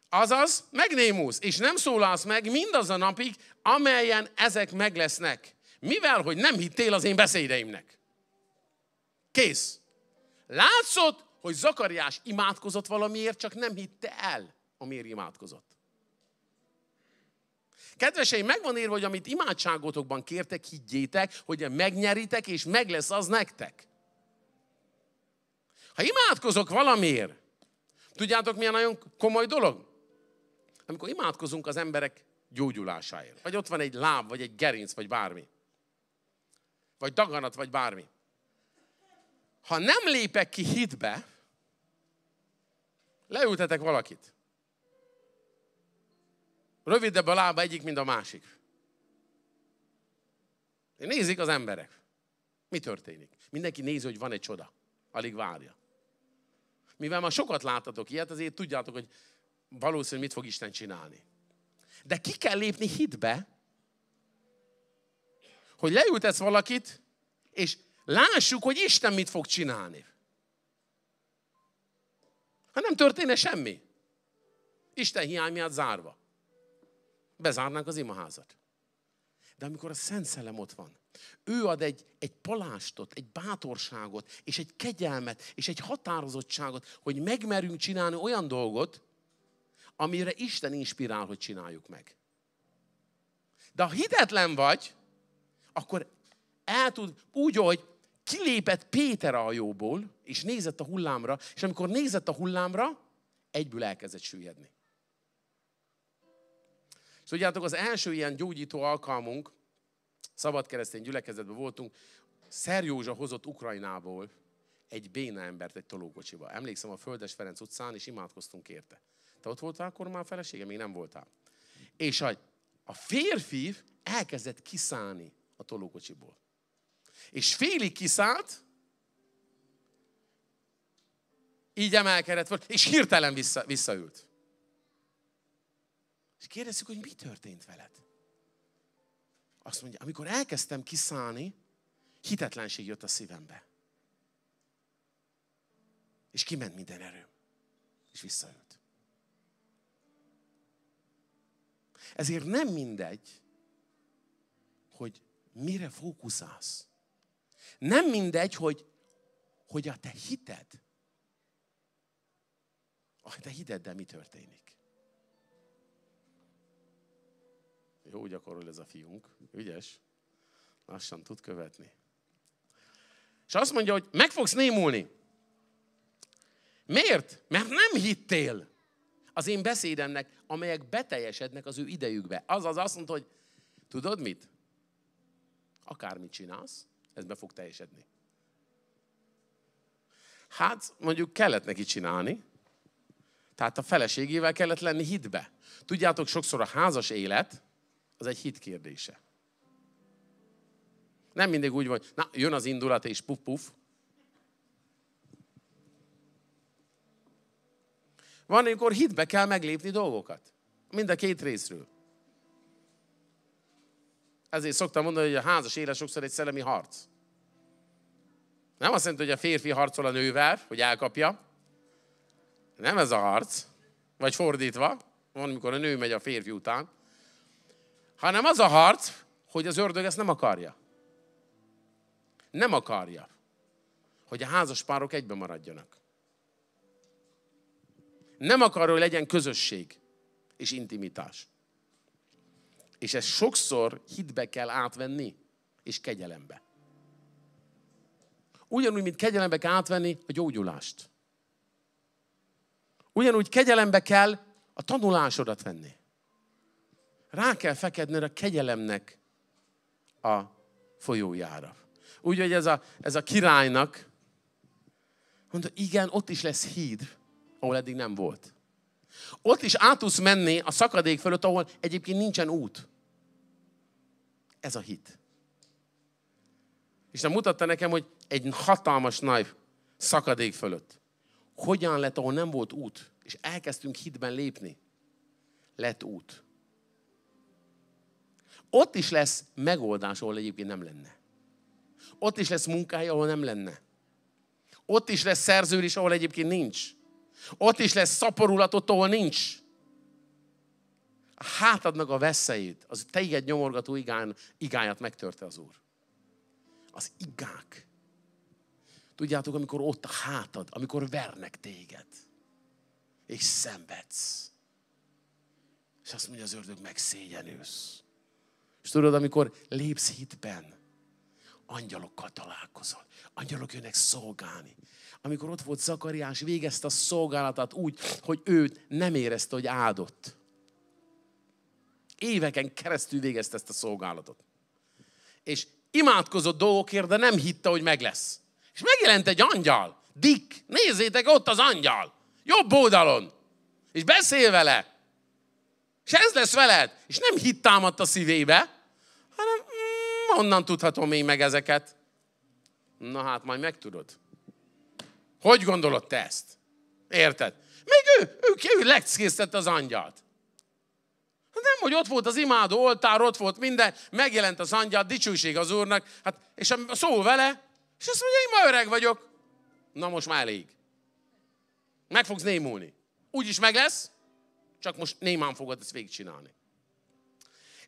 Azaz, megnémulsz, és nem szólalsz meg mindaz a napig, amelyen ezek meg lesznek. Mivel, hogy nem hittél az én beszédeimnek. Kész. Látszott, hogy Zakariás imádkozott valamiért, csak nem hitte el, amiért imádkozott. Kedveseim, megvan írva, hogy amit imádságotokban kértek, higgyétek, hogy megnyeritek, és meg lesz az nektek. Ha imádkozok valamiért, tudjátok milyen nagyon komoly dolog? Amikor imádkozunk az emberek gyógyulásáért. Vagy ott van egy láb, vagy egy gerinc, vagy bármi. Vagy daganat, vagy bármi. Ha nem lépek ki hitbe, leültetek valakit. Rövidebb a lába egyik, mint a másik. Nézik az emberek. Mi történik? Mindenki nézi, hogy van egy csoda. Alig várja. Mivel ma sokat láttatok ilyet, azért tudjátok, hogy valószínűleg mit fog Isten csinálni. De ki kell lépni hitbe, hogy leültetsz valakit, és lássuk, hogy Isten mit fog csinálni. Ha nem történne semmi. Isten hiány miatt zárva. Bezárnánk az imaházat. De amikor a Szent Szellem ott van, ő ad egy, egy palástot, egy bátorságot, és egy kegyelmet, és egy határozottságot, hogy megmerünk csinálni olyan dolgot, amire Isten inspirál, hogy csináljuk meg. De ha hitetlen vagy, akkor el tud úgy, hogy kilépett Péter a hajóból, és nézett a hullámra, és amikor nézett a hullámra, egyből elkezdett süllyedni. És tudjátok, az első ilyen gyógyító alkalmunk, szabad keresztény gyülekezetben voltunk, Szer Józsa hozott Ukrajnából egy béna embert egy tolókocsiba. Emlékszem a Földes Ferenc utcán, és imádkoztunk érte. Te ott voltál akkor már felesége? Még nem voltál. És a, a férfi elkezdett kiszállni a tolókocsiból. És félig kiszállt, így emelkedett föl, és hirtelen vissza, visszaült. És kérdezzük, hogy mi történt veled? Azt mondja, amikor elkezdtem kiszállni, hitetlenség jött a szívembe. És kiment minden erőm. És visszaült. Ezért nem mindegy, hogy mire fókuszálsz. Nem mindegy, hogy, hogy a te hited, a te hiteddel mi történik. Jó gyakorol ez a fiunk, ügyes, lassan tud követni. És azt mondja, hogy meg fogsz némulni. Miért? Mert nem hittél az én beszédemnek, amelyek beteljesednek az ő idejükbe. Azaz azt mondta, hogy tudod mit? Akármit csinálsz, ez be fog teljesedni. Hát mondjuk kellett neki csinálni, tehát a feleségével kellett lenni hitbe. Tudjátok, sokszor a házas élet az egy hit kérdése. Nem mindig úgy van, na, jön az indulat és puf puf. Van, amikor hitbe kell meglépni dolgokat. Mind a két részről. Ezért szoktam mondani, hogy a házas élet sokszor egy szellemi harc. Nem azt jelenti, hogy a férfi harcol a nővel, hogy elkapja. Nem ez a harc. Vagy fordítva. Van, amikor a nő megy a férfi után. Hanem az a harc, hogy az ördög ezt nem akarja. Nem akarja, hogy a házas párok egybe maradjanak. Nem akar, hogy legyen közösség és intimitás. És ezt sokszor hitbe kell átvenni, és kegyelembe. Ugyanúgy, mint kegyelembe kell átvenni a gyógyulást. Ugyanúgy kegyelembe kell a tanulásodat venni. Rá kell fekedned a kegyelemnek a folyójára. Úgy, hogy ez a, ez a királynak mondta, igen, ott is lesz híd, ahol eddig nem volt. Ott is át tudsz menni a szakadék fölött, ahol egyébként nincsen út. Ez a hit. És nem mutatta nekem, hogy egy hatalmas nagy szakadék fölött. Hogyan lett, ahol nem volt út, és elkezdtünk hitben lépni. Lett út. Ott is lesz megoldás, ahol egyébként nem lenne. Ott is lesz munkája, ahol nem lenne. Ott is lesz szerződés, ahol egyébként nincs. Ott is lesz szaporulatot, ahol nincs. A hátadnak a veszélyét, az téged nyomorgató igán, igáját megtörte az Úr. Az igák. Tudjátok, amikor ott a hátad, amikor vernek téged, és szenvedsz. És azt mondja az ördög, megszégyenülsz. És tudod, amikor lépsz hitben, angyalokkal találkozol. Angyalok jönnek szolgálni. Amikor ott volt Zakariás, végezte a szolgálatát úgy, hogy ő nem érezte, hogy áldott. Éveken keresztül végezte ezt a szolgálatot. És imádkozott dolgokért, de nem hitte, hogy meg lesz. És megjelent egy angyal. Dick, nézzétek, ott az angyal. Jobb oldalon. És beszél vele. És ez lesz veled. És nem hitt támadt a szívébe, Honnan tudhatom én meg ezeket? Na hát, majd megtudod. Hogy gondolod te ezt? Érted? Még ő, ő, ő leckésztette az angyalt. Hát nem, hogy ott volt az imádó oltár, ott volt minden, megjelent az angyal, dicsőség az Úrnak, hát, és szól vele, és azt mondja, én ma öreg vagyok. Na most már elég. Meg fogsz némulni. Úgyis meg lesz, csak most némán fogod ezt végigcsinálni.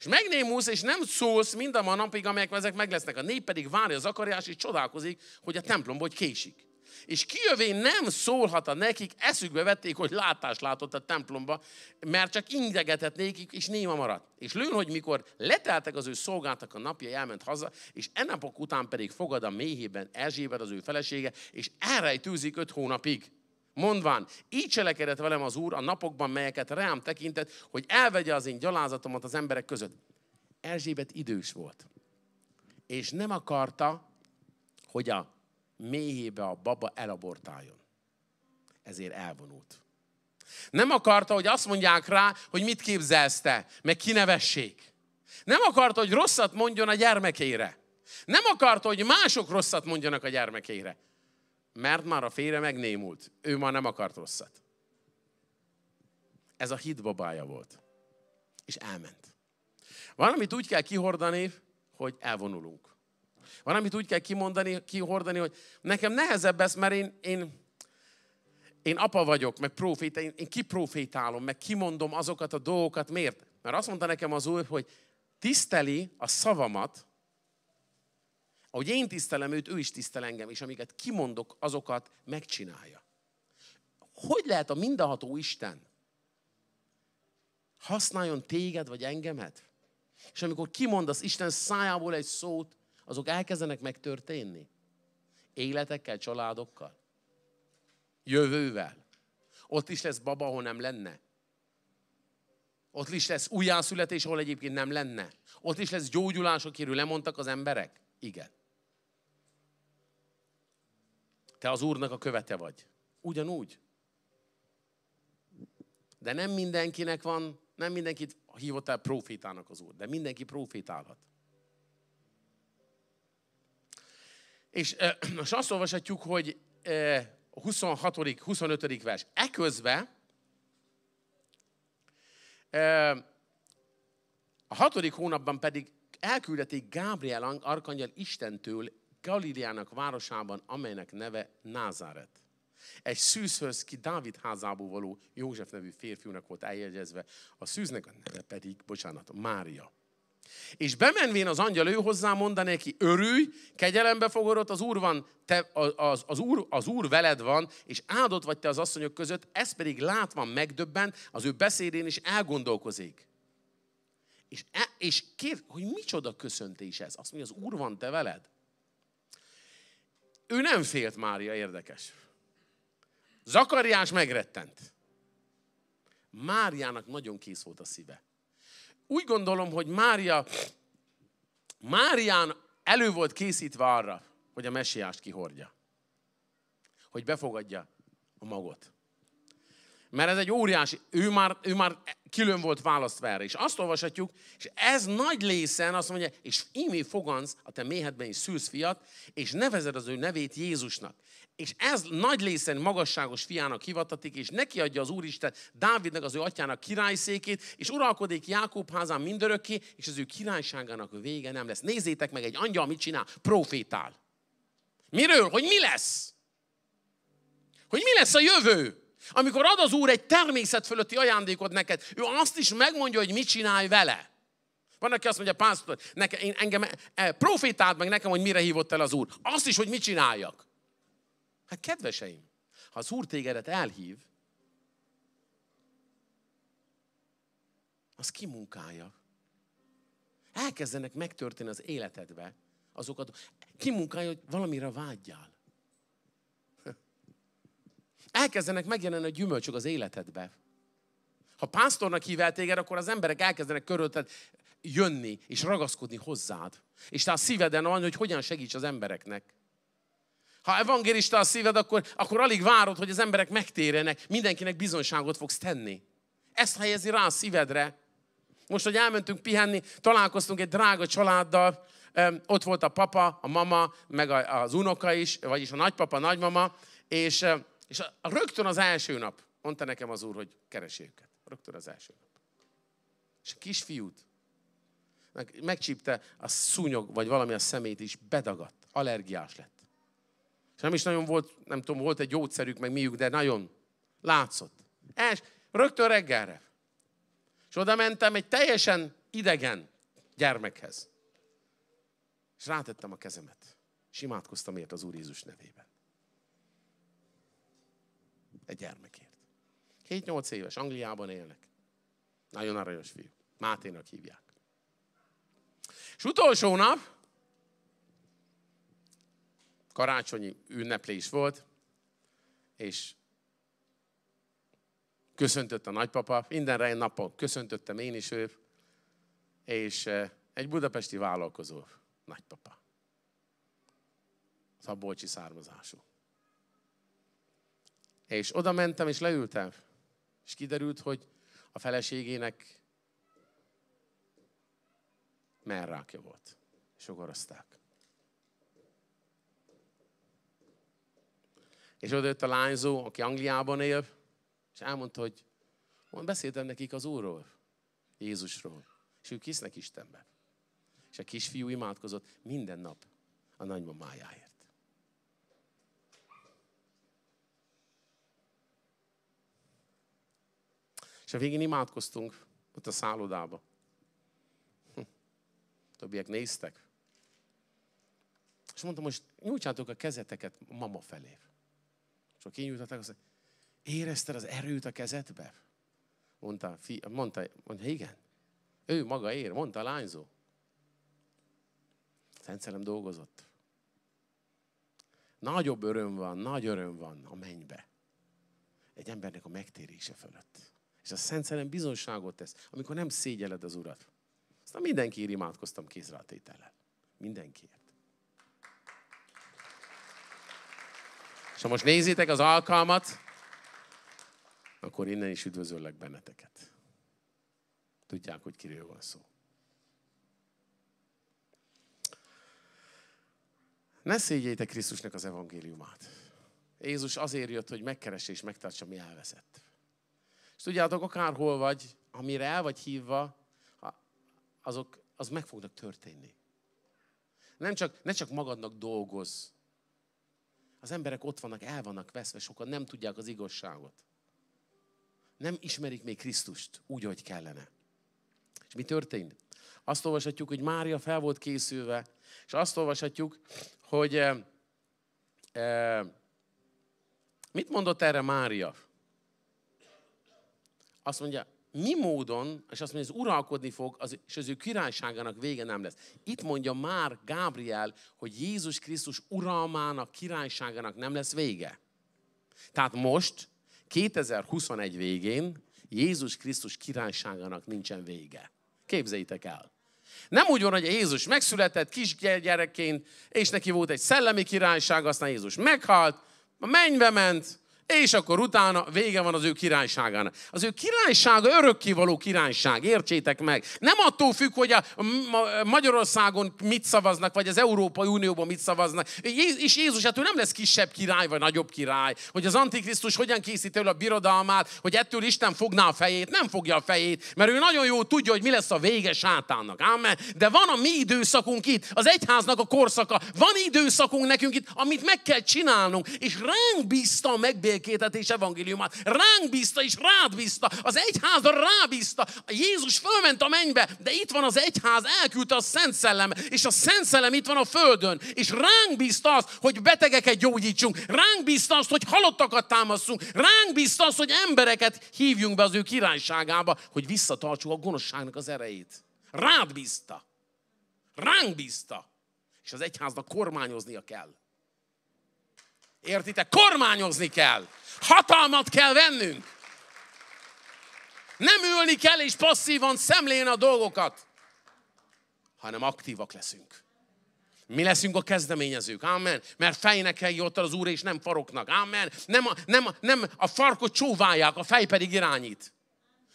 És megnémulsz, és nem szólsz mind a napig, amelyek ezek meg lesznek. A nép pedig várja az akariás, és csodálkozik, hogy a templomba hogy késik. És kijövén nem szólhat a nekik, eszükbe vették, hogy látást látott a templomba, mert csak indegetett nékik, és néma maradt. És lőn, hogy mikor leteltek az ő szolgáltak a napja, elment haza, és ennapok után pedig fogad a méhében Erzsébet az ő felesége, és elrejtőzik öt hónapig mondván, így cselekedett velem az Úr a napokban, melyeket rám tekintett, hogy elvegye az én gyalázatomat az emberek között. Erzsébet idős volt, és nem akarta, hogy a méhébe a baba elabortáljon. Ezért elvonult. Nem akarta, hogy azt mondják rá, hogy mit képzelsz te, meg kinevessék. Nem akarta, hogy rosszat mondjon a gyermekeire. Nem akarta, hogy mások rosszat mondjanak a gyermekeire mert már a félre megnémult. Ő már nem akart rosszat. Ez a hit babája volt. És elment. Van, amit úgy kell kihordani, hogy elvonulunk. Van, amit úgy kell kimondani, kihordani, hogy nekem nehezebb ez, mert én, én, én apa vagyok, meg proféta, én, én kiprofétálom, meg kimondom azokat a dolgokat. Miért? Mert azt mondta nekem az úr, hogy tiszteli a szavamat, ahogy én tisztelem őt, ő is tisztel engem, és amiket kimondok, azokat megcsinálja. Hogy lehet a mindenható Isten használjon téged vagy engemet? És amikor kimondasz Isten szájából egy szót, azok elkezdenek megtörténni. Életekkel, családokkal. Jövővel. Ott is lesz baba, ahol nem lenne. Ott is lesz újjászületés, ahol egyébként nem lenne. Ott is lesz gyógyulás, akiről lemondtak az emberek. Igen. Te az Úrnak a követe vagy. Ugyanúgy. De nem mindenkinek van, nem mindenkit hívott el profétának az Úr, de mindenki profétálhat. És most azt olvashatjuk, hogy a 26. 25. vers. Eközben a hatodik hónapban pedig elküldetik Gábriel arkangyal Istentől Galileának városában, amelynek neve Názáret. Egy szűzhöz ki Dávid házából való József nevű férfiúnak volt eljegyezve, a szűznek a neve pedig, bocsánat, Mária. És bemenvén az angyal ő hozzá mondané neki, örülj, kegyelembe fogadott, az úr van, te, az, az, úr, az úr veled van, és áldott vagy te az asszonyok között, ez pedig látva megdöbben, az ő beszédén is elgondolkozik. És, e, és kér, hogy micsoda köszöntés ez? Azt mondja, az úr van te veled. Ő nem félt Mária, érdekes. Zakariás megrettent. Máriának nagyon kész volt a szíve úgy gondolom, hogy Mária, Márián elő volt készítve arra, hogy a messiást kihordja. Hogy befogadja a magot. Mert ez egy óriási, ő már, ő már külön volt választva erre. És azt olvashatjuk, és ez nagy lészen azt mondja, és ímé fogansz a te méhedben is szűz fiat, és nevezed az ő nevét Jézusnak. És ez nagy lészen magasságos fiának hivatatik, és neki adja az Úristen Dávidnak, az ő atyának királyszékét, és uralkodik Jákob házán mindörökké, és az ő királyságának vége nem lesz. Nézzétek meg, egy angyal mit csinál? Profétál. Miről? Hogy mi lesz? Hogy mi lesz a jövő? Amikor ad az Úr egy természet fölötti ajándékot neked, ő azt is megmondja, hogy mit csinálj vele. Van, aki azt mondja, pásztor, nekem, én, engem, e, profétáld meg nekem, hogy mire hívott el az Úr. Azt is, hogy mit csináljak. Hát kedveseim, ha az Úr tégedet elhív, az kimunkálja. Elkezdenek megtörténni az életedbe azokat, kimunkálja, hogy valamire vágyjál. Elkezdenek megjelenni a gyümölcsök az életedbe. Ha pásztornak hív el téged, akkor az emberek elkezdenek körülötted jönni és ragaszkodni hozzád. És te a szíveden van, hogy hogyan segíts az embereknek. Ha evangélista a szíved, akkor, akkor alig várod, hogy az emberek megtérjenek, mindenkinek bizonyságot fogsz tenni. Ezt helyezi rá a szívedre. Most, hogy elmentünk pihenni, találkoztunk egy drága családdal, ott volt a papa, a mama, meg az unoka is, vagyis a nagypapa, a nagymama, és, és rögtön az első nap mondta nekem az úr, hogy keresi őket. Rögtön az első nap. És a kisfiút meg, megcsípte a szúnyog, vagy valami a szemét is, bedagadt, allergiás lett. És nem is nagyon volt, nem tudom, volt egy gyógyszerük, meg miük, de nagyon látszott. És rögtön reggelre. És oda mentem egy teljesen idegen gyermekhez. És rátettem a kezemet. És imádkoztam ért az Úr Jézus nevében. Egy gyermekért. 7-8 éves, Angliában élnek. Nagyon aranyos fiú. Máténak hívják. És utolsó nap, karácsonyi ünneplés volt, és köszöntött a nagypapa, minden napon köszöntöttem én is őt, és eh, egy budapesti vállalkozó nagypapa. Szabolcsi származású. És oda mentem, és leültem, és kiderült, hogy a feleségének merrákja volt. És ogorozták. És oda jött a lányzó, aki Angliában él, és elmondta, hogy mond, beszéltem nekik az Úrról, Jézusról, és ők hisznek Istenbe. És a kisfiú imádkozott minden nap a nagymamájáért. És a végén imádkoztunk ott a szállodába. Hm. Többiek néztek. És mondtam, most nyújtsátok a kezeteket mama felé. Akkor kinyújtották, azt mondta, érezted az erőt a kezedbe? Mondta, fi, mondta, mondta, igen. Ő maga ér, mondta a lányzó. Szent dolgozott. Nagyobb öröm van, nagy öröm van a mennybe. Egy embernek a megtérése fölött. És a Szent Szellem bizonságot tesz, amikor nem szégyeled az Urat. Aztán mindenki imádkoztam kézrátétellel. Mindenkiért. És ha most nézitek az alkalmat, akkor innen is üdvözöllek benneteket. Tudják, hogy kiről van szó. Ne szégyeljétek Krisztusnak az evangéliumát. Jézus azért jött, hogy megkeresse és megtartsa, mi elveszett. És tudjátok, akárhol vagy, amire el vagy hívva, azok, az meg fognak történni. Nem csak, ne csak magadnak dolgozz. Az emberek ott vannak, el vannak veszve, sokan nem tudják az igazságot. Nem ismerik még Krisztust úgy, hogy kellene. És mi történt? Azt olvashatjuk, hogy Mária fel volt készülve, és azt olvashatjuk, hogy eh, eh, mit mondott erre Mária? Azt mondja, mi módon, és azt mondja, ez uralkodni fog, az, és az ő királyságának vége nem lesz. Itt mondja már Gábriel, hogy Jézus Krisztus uralmának, királyságának nem lesz vége. Tehát most, 2021 végén, Jézus Krisztus királyságának nincsen vége. Képzeljétek el. Nem úgy van, hogy Jézus megszületett kisgyerekként, és neki volt egy szellemi királyság, aztán Jézus meghalt, a mennybe ment, és akkor utána vége van az ő királyságának. Az ő királysága örökkivaló királyság, értsétek meg. Nem attól függ, hogy a Magyarországon mit szavaznak, vagy az Európai Unióban mit szavaznak. És Jézus, hát ő nem lesz kisebb király, vagy nagyobb király. Hogy az Antikrisztus hogyan készít el a birodalmát, hogy ettől Isten fogná a fejét. Nem fogja a fejét, mert ő nagyon jól tudja, hogy mi lesz a vége sátánnak. Amen. De van a mi időszakunk itt, az egyháznak a korszaka. Van időszakunk nekünk itt, amit meg kell csinálnunk, és ránk bízta a megbél békétetés evangéliumát. Ránk bízta és rád bízta. Az egyházra rábízta. Jézus fölment a mennybe, de itt van az egyház, elküldte a Szent Szellem, és a Szent Szellem itt van a földön. És ránk bízta azt, hogy betegeket gyógyítsunk. Ránk bízta azt, hogy halottakat támaszunk. Ránk bízta azt, hogy embereket hívjunk be az ő királyságába, hogy visszatartsuk a gonoszságnak az erejét. Rád bízta. Ránk bízta. És az egyháznak kormányoznia kell. Értitek? Kormányozni kell. Hatalmat kell vennünk. Nem ülni kell és passzívan szemlélni a dolgokat, hanem aktívak leszünk. Mi leszünk a kezdeményezők. Amen. Mert fejnek kell ott az Úr, és nem faroknak. Amen. Nem a, nem, a, nem a farkot csóválják, a fej pedig irányít.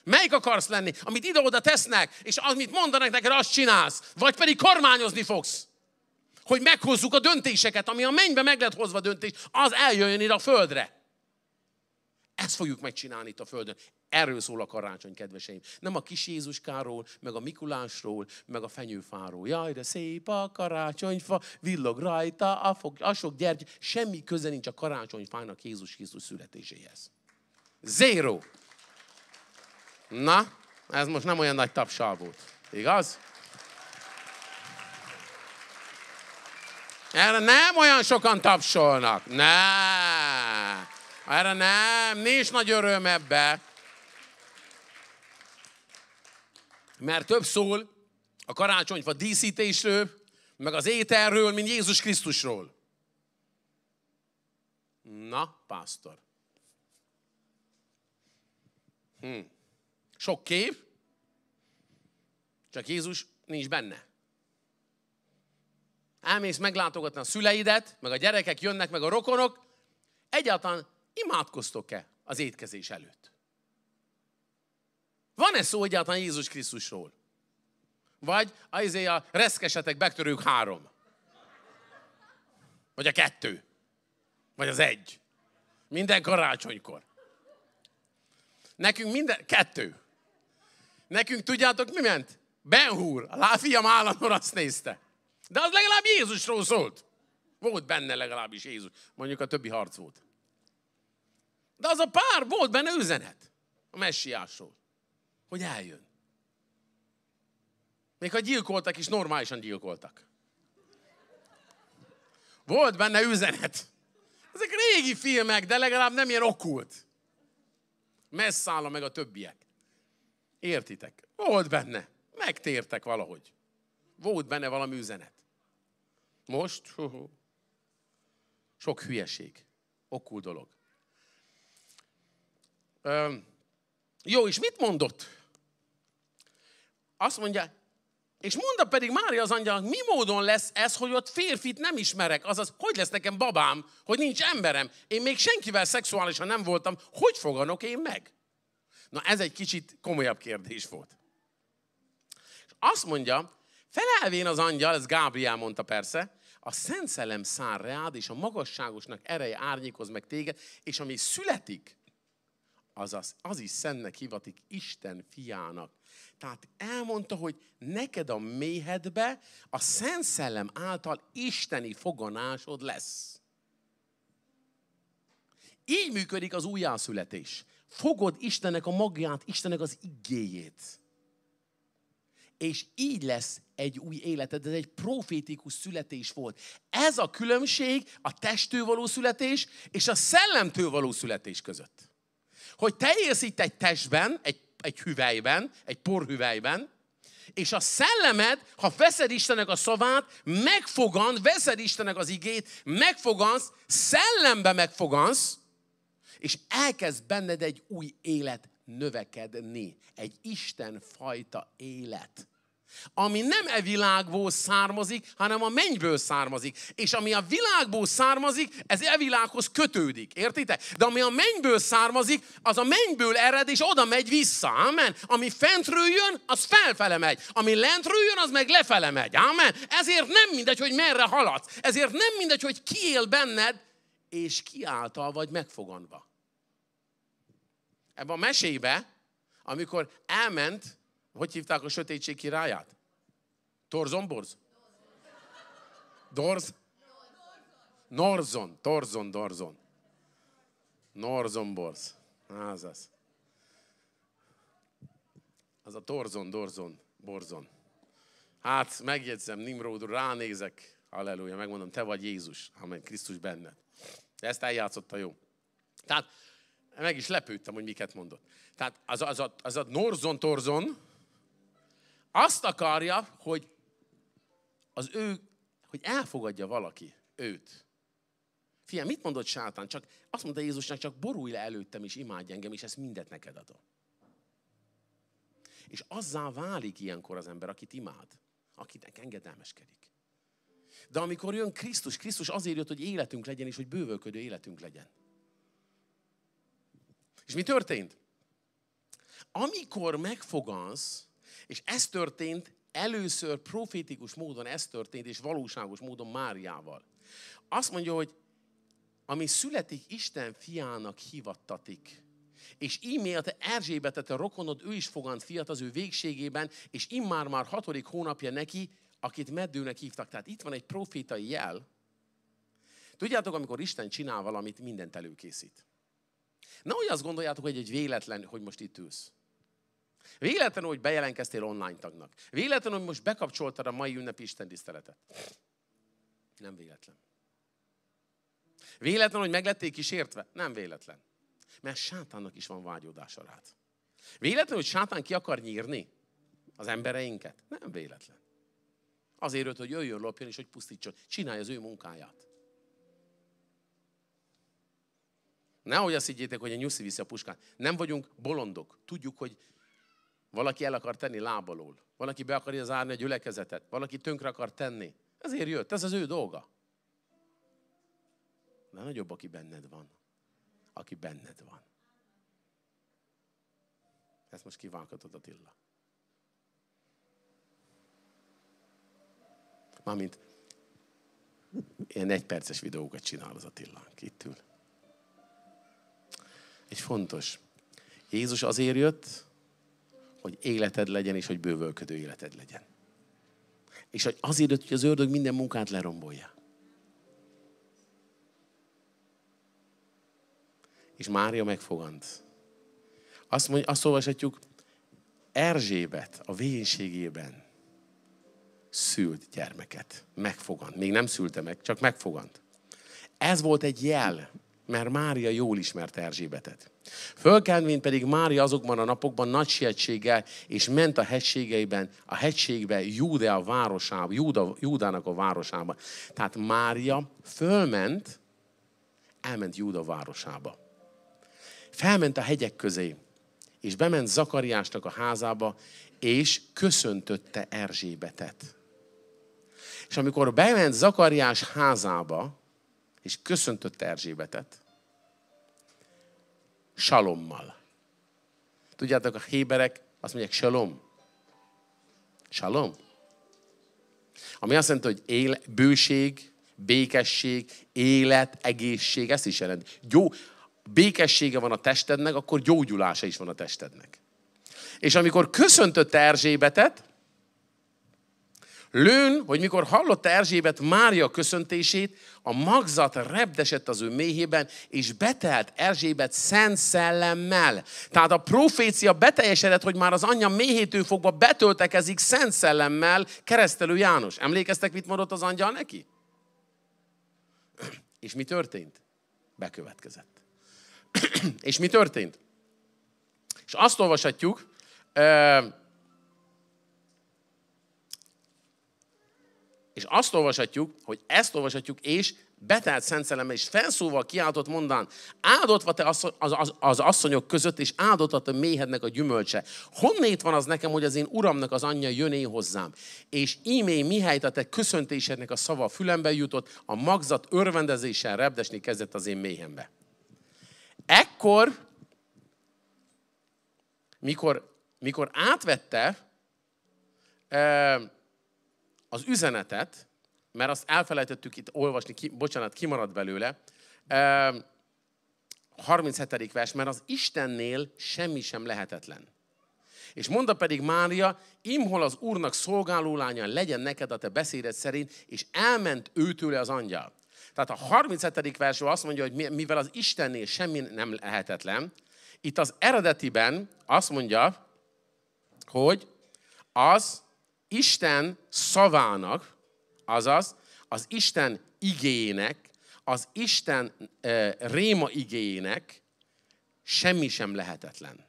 Melyik akarsz lenni? Amit ide-oda tesznek, és amit mondanak neked, azt csinálsz. Vagy pedig kormányozni fogsz hogy meghozzuk a döntéseket, ami a mennybe meg lehet hozva döntés, az eljöjjön ide a földre. Ezt fogjuk megcsinálni itt a Földön. Erről szól a karácsony, kedveseim. Nem a kis Jézuskáról, meg a Mikulásról, meg a fenyőfáról. Jaj, de szép a karácsonyfa, villog rajta a, fog, a sok gyergy. Semmi köze nincs a karácsonyfának Jézus Krisztus születéséhez. Zéro. Na, ez most nem olyan nagy tapsal volt. Igaz? Erre nem olyan sokan tapsolnak. Ne. Erre nem. Nincs nagy öröm ebbe. Mert több szól a karácsonyfa díszítésről, meg az ételről, mint Jézus Krisztusról. Na, pásztor. Hm. Sok kép, csak Jézus nincs benne elmész meglátogatni a szüleidet, meg a gyerekek jönnek, meg a rokonok, egyáltalán imádkoztok-e az étkezés előtt? Van-e szó egyáltalán Jézus Krisztusról? Vagy azért a reszkesetek betörők három? Vagy a kettő? Vagy az egy? Minden karácsonykor. Nekünk minden, kettő. Nekünk tudjátok mi ment? Ben Hur, a láfiam állandóan azt nézte. De az legalább Jézusról szólt. Volt benne legalábbis Jézus. Mondjuk a többi harc volt. De az a pár volt benne üzenet a messiásról, hogy eljön. Még ha gyilkoltak is, normálisan gyilkoltak. Volt benne üzenet. Ezek régi filmek, de legalább nem ilyen okult. Messzálla meg a többiek. Értitek? Volt benne. Megtértek valahogy. Volt benne valami üzenet. Most? Sok hülyeség. Okul dolog. Jó, és mit mondott? Azt mondja, és mondta pedig Mária az angyal, mi módon lesz ez, hogy ott férfit nem ismerek? Azaz, hogy lesz nekem babám, hogy nincs emberem? Én még senkivel szexuálisan nem voltam, hogy foganok én meg? Na ez egy kicsit komolyabb kérdés volt. És azt mondja, felelvén az angyal, ez Gábriel mondta persze, a Szent Szellem szár reád, és a magasságosnak ereje árnyékoz meg téged, és ami születik, azaz, az is szentnek hivatik Isten fiának. Tehát elmondta, hogy neked a méhedbe a Szent Szellem által isteni foganásod lesz. Így működik az újjászületés. Fogod Istennek a magját, Istennek az igéjét. És így lesz egy új életed. Ez egy profétikus születés volt. Ez a különbség a testtől való születés és a szellemtől való születés között. Hogy te élsz itt egy testben, egy, egy hüvelyben, egy porhüvelyben, és a szellemed, ha veszed Istennek a szavát, megfogan, veszed Istennek az igét, megfogansz, szellembe megfogansz, és elkezd benned egy új élet növekedni. Egy Isten fajta élet. Ami nem e világból származik, hanem a mennyből származik. És ami a világból származik, ez e világhoz kötődik. Értitek? De ami a mennyből származik, az a mennyből ered, és oda megy vissza. Amen. Ami fentről jön, az felfele megy. Ami lentről jön, az meg lefele megy. Amen. Ezért nem mindegy, hogy merre haladsz. Ezért nem mindegy, hogy ki él benned, és ki által vagy megfoganva. Ebben a mesébe, amikor elment, hogy hívták a sötétség királyát? Torzomborz? Dorz? Norzon, Torzon, Dorzon. Norzomborz. Az az. Az a Torzon, Dorzon, Borzon. Hát, megjegyzem, Nimród ránézek, halleluja, megmondom, te vagy Jézus, amen, Krisztus benned. Ezt eljátszotta jó. Tehát meg is lepődtem, hogy miket mondott. Tehát az, az, a, az a Norzon Torzon azt akarja, hogy az ő, hogy elfogadja valaki őt. Fiam, mit mondott sátán? Csak azt mondta Jézusnak, csak borulj le előttem, és imádj engem, és ezt mindet neked adom. És azzá válik ilyenkor az ember, akit imád, akinek engedelmeskedik. De amikor jön Krisztus, Krisztus azért jött, hogy életünk legyen, és hogy bővölködő életünk legyen. És mi történt? Amikor megfogansz, és ez történt, először profétikus módon ez történt, és valóságos módon Máriával. Azt mondja, hogy ami születik, Isten fiának hivattatik. És ímé a te Erzsébetet, a rokonod, ő is fogant fiat az ő végségében, és immár már hatodik hónapja neki, akit meddőnek hívtak. Tehát itt van egy profétai jel. Tudjátok, amikor Isten csinál valamit, mindent előkészít. Nehogy azt gondoljátok, hogy egy véletlen, hogy most itt ülsz. Véletlenül, hogy bejelentkeztél online tagnak. Véletlenül, hogy most bekapcsoltad a mai ünnepi Isten tiszteletet. Nem véletlen. Véletlen, hogy meglettél kísértve? Nem véletlen. Mert sátánnak is van vágyódása rád. Véletlen, hogy sátán ki akar nyírni az embereinket? Nem véletlen. Azért öt, hogy jöjjön, lopjon és hogy pusztítson. Csinálja az ő munkáját. Nehogy azt higgyétek, hogy a nyuszi viszi a puskát. Nem vagyunk bolondok. Tudjuk, hogy valaki el akar tenni lábalól. Valaki be akarja zárni a gyülekezetet. Valaki tönkre akar tenni. Ezért jött. Ez az ő dolga. De nagyobb, aki benned van. Aki benned van. Ezt most kiválkatod Attila. Mármint ilyen egyperces videókat csinál az Attila. Itt ül egy fontos. Jézus azért jött, hogy életed legyen, és hogy bővölködő életed legyen. És hogy azért jött, hogy az ördög minden munkát lerombolja. És Mária megfogant. Azt, mondja, azt olvashatjuk, Erzsébet a vénségében szült gyermeket. Megfogant. Még nem szülte meg, csak megfogant. Ez volt egy jel, mert Mária jól ismerte Erzsébetet. Fölkelvén pedig Mária azokban a napokban nagy sietséggel, és ment a hegységeiben, a hegységbe Júdea városába, Júda, Júdának a városába. Tehát Mária fölment, elment Júda városába. Felment a hegyek közé, és bement Zakariásnak a házába, és köszöntötte Erzsébetet. És amikor bement Zakariás házába, és köszöntötte Erzsébetet, salommal. Tudjátok, a héberek azt mondják, salom. Salom. Ami azt jelenti, hogy él, bőség, békesség, élet, egészség, ezt is jelent. Gyó, békessége van a testednek, akkor gyógyulása is van a testednek. És amikor köszöntötte Erzsébetet, Lőn, hogy mikor hallotta Erzsébet Mária köszöntését, a magzat repdesett az ő méhében, és betelt Erzsébet szent szellemmel. Tehát a profécia beteljesedett, hogy már az anyja méhétől fogva betöltekezik szent szellemmel keresztelő János. Emlékeztek, mit mondott az angyal neki? És mi történt? Bekövetkezett. és mi történt? És azt olvashatjuk, És azt olvashatjuk, hogy ezt olvashatjuk, és betelt Szent Szelleme, és felszóval kiáltott mondán, áldott te az, az, az asszonyok között, és áldott a méhednek a gyümölcse. Honnét van az nekem, hogy az én uramnak az anyja jönné hozzám? És ímé mihelyt a te köszöntésednek a szava fülembe jutott, a magzat örvendezéssel repdesni kezdett az én méhembe. Ekkor, mikor, mikor átvette, eh, az üzenetet, mert azt elfelejtettük itt olvasni, ki, bocsánat, kimaradt belőle, 37. vers, mert az Istennél semmi sem lehetetlen. És mondta pedig Mária, imhol az Úrnak szolgáló lánya legyen neked a te beszéded szerint, és elment őtőle az angyal. Tehát a 37. versről azt mondja, hogy mivel az Istennél semmi nem lehetetlen, itt az eredetiben azt mondja, hogy az Isten szavának, azaz az Isten igének, az Isten e, réma igének semmi sem lehetetlen.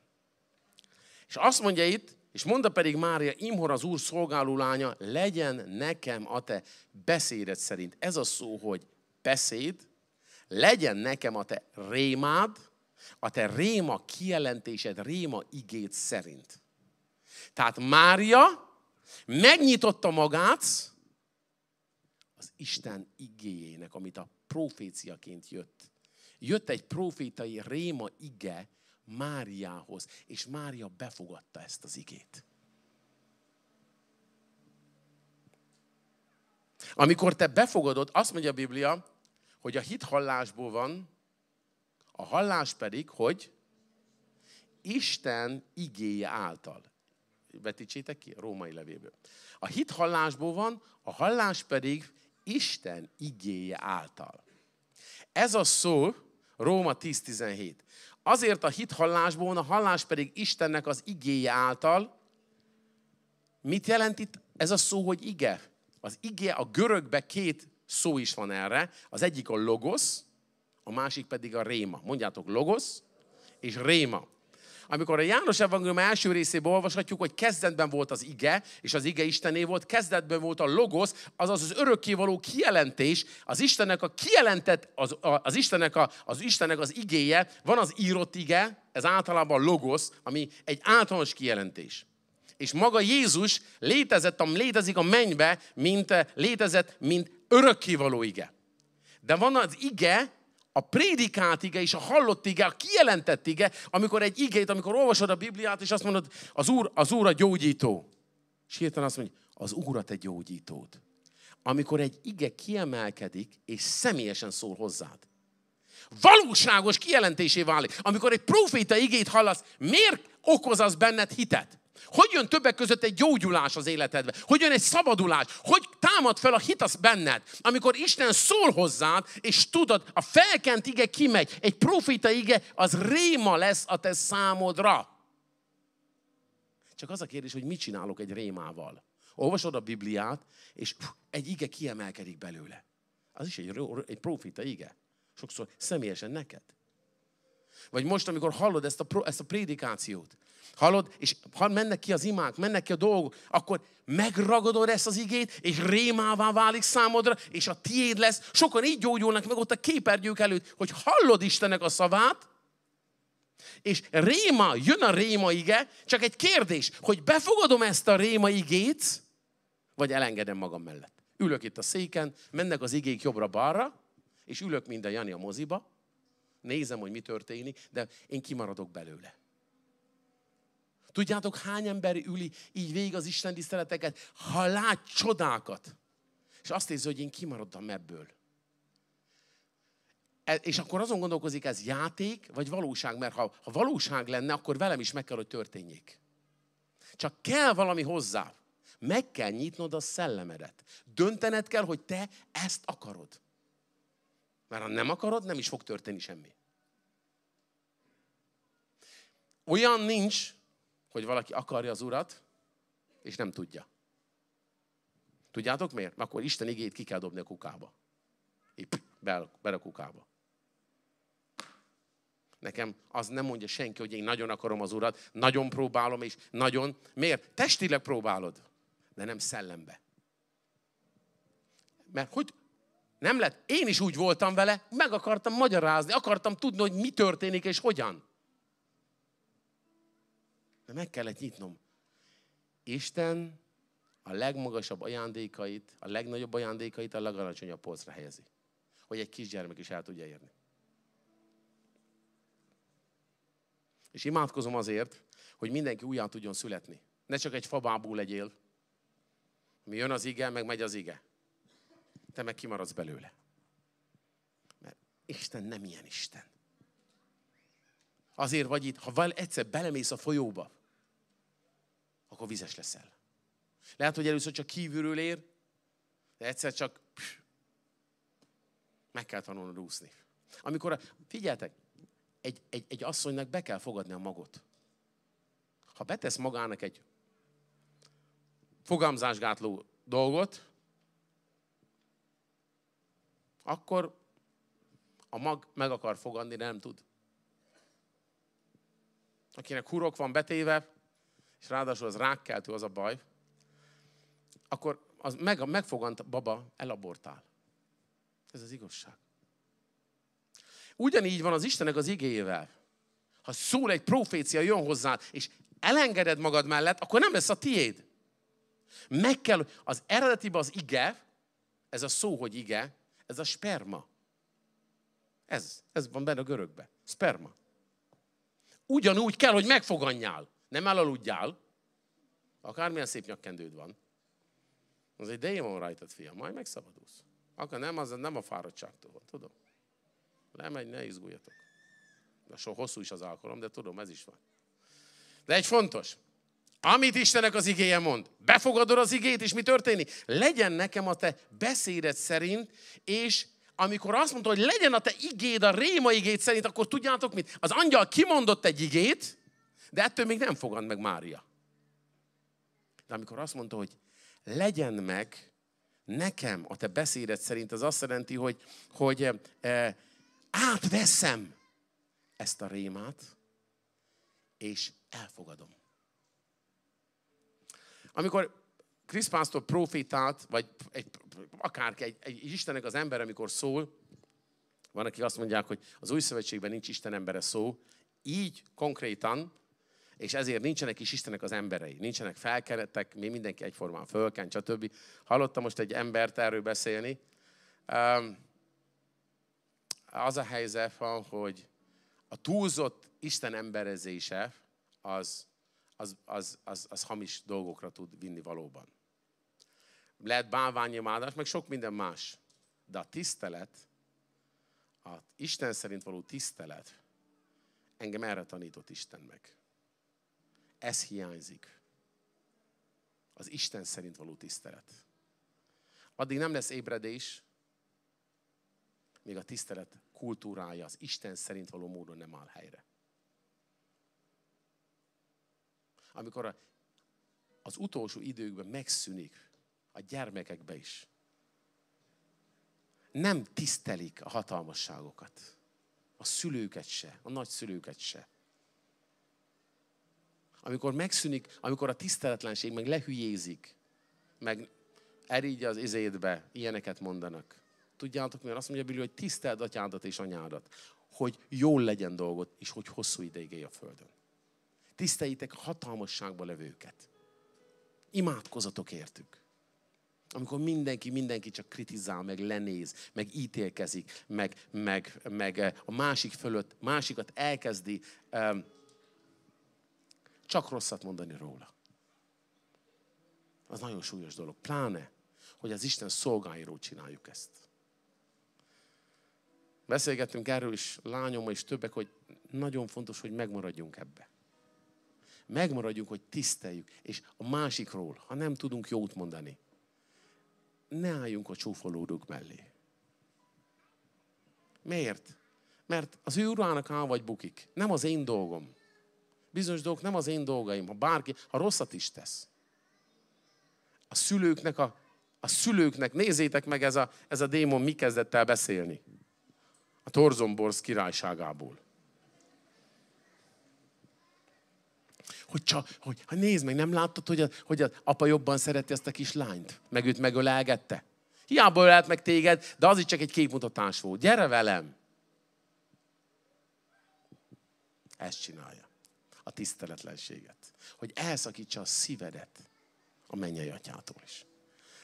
És azt mondja itt, és mondta pedig Mária, imhor az Úr szolgáló lánya, legyen nekem a te beszédet szerint. Ez a szó, hogy beszéd, legyen nekem a te rémád, a te réma kijelentésed, réma igét szerint. Tehát Mária megnyitotta magát az Isten igéjének, amit a proféciaként jött. Jött egy profétai réma ige Máriához, és Mária befogadta ezt az igét. Amikor te befogadod, azt mondja a Biblia, hogy a hit hallásból van, a hallás pedig, hogy Isten igéje által vetítsétek ki a római levélből. A hit hallásból van, a hallás pedig Isten igéje által. Ez a szó Róma 10.17. Azért a hit hallásból a hallás pedig Istennek az igéje által. Mit jelent itt ez a szó, hogy ige? Az ige, a görögbe két szó is van erre. Az egyik a logos, a másik pedig a réma. Mondjátok logos és réma amikor a János Evangélium első részében olvashatjuk, hogy kezdetben volt az ige, és az ige Istené volt, kezdetben volt a logos, azaz az örökkévaló kijelentés, az Istennek a kijelentett, az, az, Istennek, a, az Istennek az igéje, van az írott ige, ez általában a logos, ami egy általános kijelentés. És maga Jézus létezett, létezik a mennybe, mint létezett, mint örökkévaló ige. De van az ige, a prédikált ige és a hallott ige, a kijelentett ige, amikor egy igét, amikor olvasod a Bibliát, és azt mondod, az Úr, az Úr a gyógyító. És hirtelen azt mondja, az Úr a te gyógyítód. Amikor egy ige kiemelkedik, és személyesen szól hozzád. Valóságos kijelentésé válik. Amikor egy proféta igét hallasz, miért okoz az benned hitet? Hogy jön többek között egy gyógyulás az életedbe? Hogy jön egy szabadulás? Hogy támad fel a hit az benned? Amikor Isten szól hozzád, és tudod, a felkent ige kimegy, egy profita ige, az réma lesz a te számodra. Csak az a kérdés, hogy mit csinálok egy rémával? Olvasod a Bibliát, és egy ige kiemelkedik belőle. Az is egy, egy profita ige. Sokszor személyesen neked. Vagy most, amikor hallod ezt a, ezt a prédikációt, hallod, és ha mennek ki az imák, mennek ki a dolgok, akkor megragadod ezt az igét, és rémává válik számodra, és a tiéd lesz. Sokan így gyógyulnak meg ott a képernyők előtt, hogy hallod Istennek a szavát, és réma, jön a réma ige, csak egy kérdés, hogy befogadom ezt a réma igét, vagy elengedem magam mellett. Ülök itt a széken, mennek az igék jobbra-balra, és ülök mind a Jani a moziba, nézem, hogy mi történik, de én kimaradok belőle. Tudjátok, hány ember üli így végig az Isten tiszteleteket, ha lát csodákat, és azt érzi, hogy én kimaradtam ebből. E, és akkor azon gondolkozik, ez játék, vagy valóság, mert ha, ha valóság lenne, akkor velem is meg kell, hogy történjék. Csak kell valami hozzá. Meg kell nyitnod a szellemedet. Döntened kell, hogy te ezt akarod. Mert ha nem akarod, nem is fog történni semmi. Olyan nincs, hogy valaki akarja az urat, és nem tudja. Tudjátok miért? Akkor Isten igét ki kell dobni a kukába. Épp, be, be a kukába. Nekem az nem mondja senki, hogy én nagyon akarom az urat, nagyon próbálom, és nagyon. Miért? Testileg próbálod, de nem szellembe. Mert hogy nem lett, én is úgy voltam vele, meg akartam magyarázni, akartam tudni, hogy mi történik és hogyan. De meg kellett nyitnom. Isten a legmagasabb ajándékait, a legnagyobb ajándékait a legalacsonyabb polcra helyezi. Hogy egy kisgyermek is el tudja érni. És imádkozom azért, hogy mindenki újjá tudjon születni. Ne csak egy fabábú legyél. Mi jön az ige, meg megy az ige. Te meg kimaradsz belőle. Mert Isten nem ilyen Isten. Azért vagy itt, ha egyszer belemész a folyóba, akkor vizes leszel. Lehet, hogy először csak kívülről ér, de egyszer csak pff, meg kell tanulnod úszni. Amikor, a, figyeltek, egy, egy, egy asszonynak be kell fogadni a magot. Ha betesz magának egy fogamzásgátló dolgot, akkor a mag meg akar fogadni, de nem tud. Akinek hurok van betéve, és ráadásul az rákkeltő, az a baj, akkor az meg, megfogant baba elabortál. Ez az igazság. Ugyanígy van az Istenek az igéjével. Ha szól egy profécia, jön hozzá, és elengeded magad mellett, akkor nem lesz a tiéd. Meg kell, az eredetiben az ige, ez a szó, hogy ige, ez a sperma. Ez, ez van benne a görögbe. Sperma. Ugyanúgy kell, hogy megfoganjál. Nem elaludjál. Akármilyen szép nyakkendőd van. Az egy démon rajtad, fiam, majd megszabadulsz. Akkor nem, az nem a fáradtságtól van, tudom. Lemegy, ne izguljatok. De so hosszú is az alkalom, de tudom, ez is van. De egy fontos. Amit Istenek az igéje mond, befogadod az igét, és mi történik? Legyen nekem a te beszédet szerint, és amikor azt mondta, hogy legyen a te igéd a réma igét szerint, akkor tudjátok mit? Az angyal kimondott egy igét, de ettől még nem fogad meg Mária. De amikor azt mondta, hogy legyen meg nekem a te beszédet szerint, az azt jelenti, hogy, hogy e, átveszem ezt a rémát, és elfogadom. Amikor Krisz Pásztor profétált, vagy egy, akárki, egy, egy Istennek az ember, amikor szól, van, akik azt mondják, hogy az új szövetségben nincs Isten embere szó, így konkrétan, és ezért nincsenek is Istenek az emberei, nincsenek felkerettek, mi mindenki egyformán fölken, stb. Hallottam most egy embert erről beszélni. Az a helyzet van, hogy a túlzott Isten emberezése az, az, az, az, az hamis dolgokra tud vinni valóban. Lehet bálványimádás, meg sok minden más. De a tisztelet, a Isten szerint való tisztelet, engem erre tanított Isten meg. Ez hiányzik. Az Isten szerint való tisztelet. Addig nem lesz ébredés, még a tisztelet kultúrája az Isten szerint való módon nem áll helyre. Amikor a, az utolsó időkben megszűnik a gyermekekbe is. Nem tisztelik a hatalmasságokat. A szülőket se, a nagyszülőket se. Amikor megszűnik, amikor a tiszteletlenség meg lehülyézik, meg erigye az izédbe, ilyeneket mondanak. Tudjátok, miért azt mondja Biblia, hogy tiszteld atyádat és anyádat, hogy jól legyen dolgot, és hogy hosszú ideig élj a földön. Tiszteljétek a hatalmasságba levőket. Imádkozatok értük. Amikor mindenki, mindenki csak kritizál, meg lenéz, meg ítélkezik, meg, meg, meg eh, a másik fölött, másikat elkezdi um, csak rosszat mondani róla. Az nagyon súlyos dolog. Pláne, hogy az Isten szolgáiról csináljuk ezt. Beszélgettünk erről is lányommal és többek, hogy nagyon fontos, hogy megmaradjunk ebbe. Megmaradjunk, hogy tiszteljük, és a másikról, ha nem tudunk jót mondani, ne álljunk a csúfolódók mellé. Miért? Mert az ő urának áll vagy bukik. Nem az én dolgom. Bizonyos dolgok nem az én dolgaim. Ha bárki, ha rosszat is tesz. A szülőknek, a, a szülőknek, nézzétek meg ez a, ez a démon mi kezdett el beszélni. A Torzomborsz királyságából. hogy, csak, hogy ha nézd meg, nem láttad, hogy, a, hogy az apa jobban szereti ezt a kislányt? Meg őt megölelgette? Hiába ölelt meg téged, de az is csak egy képmutatás volt. Gyere velem! Ezt csinálja. A tiszteletlenséget. Hogy elszakítsa a szívedet a mennyei atyától is.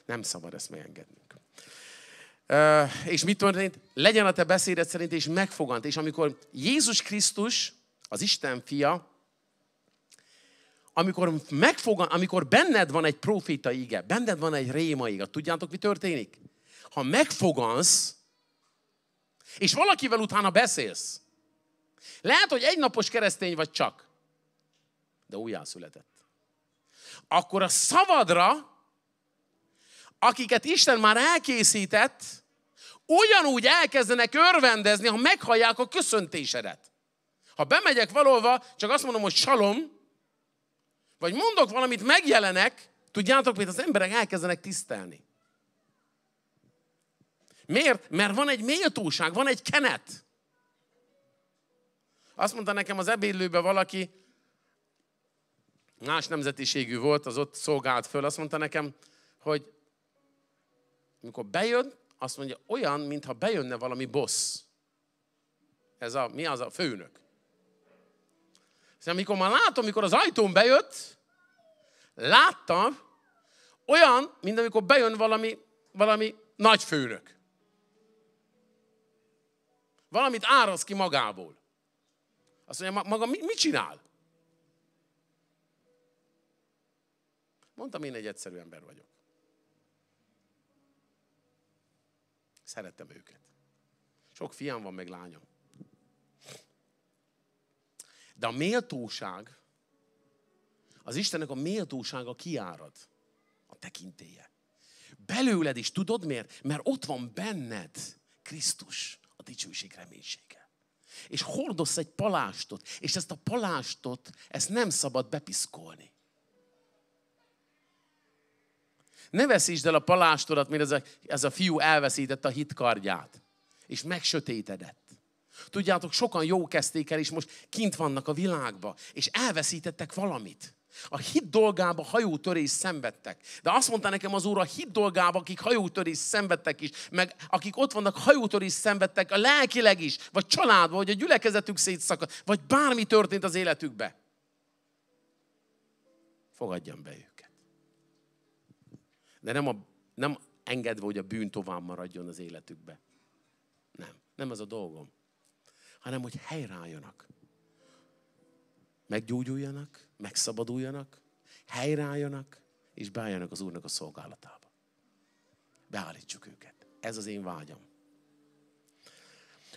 Nem szabad ezt megengednünk. És mit történt? Legyen a te beszédet szerint, és megfogant. És amikor Jézus Krisztus, az Isten fia, amikor, megfogan, amikor benned van egy profita ige, benned van egy réma ige, tudjátok, mi történik? Ha megfogansz, és valakivel utána beszélsz, lehet, hogy egy napos keresztény vagy csak, de újjászületett. Akkor a szavadra, akiket Isten már elkészített, ugyanúgy elkezdenek örvendezni, ha meghallják a köszöntésedet. Ha bemegyek valóva, csak azt mondom, hogy salom, vagy mondok valamit, megjelenek, tudjátok, hogy az emberek elkezdenek tisztelni. Miért? Mert van egy méltóság, van egy kenet. Azt mondta nekem az ebédlőbe valaki, más nemzetiségű volt, az ott szolgált föl, azt mondta nekem, hogy amikor bejön, azt mondja, olyan, mintha bejönne valami boss. Ez a, mi az a főnök. Szóval amikor már látom, amikor az ajtón bejött, láttam, olyan, mint amikor bejön valami, valami nagy főnök. Valamit árasz ki magából. Azt mondja, maga mit csinál? Mondtam, én egy egyszerű ember vagyok. Szerettem őket. Sok fiam van, meg lányom. De a méltóság, az Istennek a méltósága kiárad. A tekintéje. Belőled is tudod miért? Mert ott van benned Krisztus, a dicsőség reménysége. És hordosz egy palástot, és ezt a palástot, ezt nem szabad bepiszkolni. Ne veszítsd el a palástodat, mint ez a, ez a fiú elveszítette a hitkardját, és megsötétedett. Tudjátok, sokan jó kezdték el, és most kint vannak a világba, és elveszítettek valamit. A hit dolgába hajótörés szenvedtek. De azt mondta nekem az Úr, a hit dolgába, akik hajótörés szenvedtek is, meg akik ott vannak hajótörés szenvedtek, a lelkileg is, vagy családban, vagy a gyülekezetük szétszakadt, vagy bármi történt az életükbe. Fogadjam be őket. De nem, a, nem engedve, hogy a bűn tovább maradjon az életükbe. Nem, nem ez a dolgom hanem hogy helyreálljanak. Meggyógyuljanak, megszabaduljanak, helyreálljanak, és beálljanak az Úrnak a szolgálatába. Beállítsuk őket. Ez az én vágyam.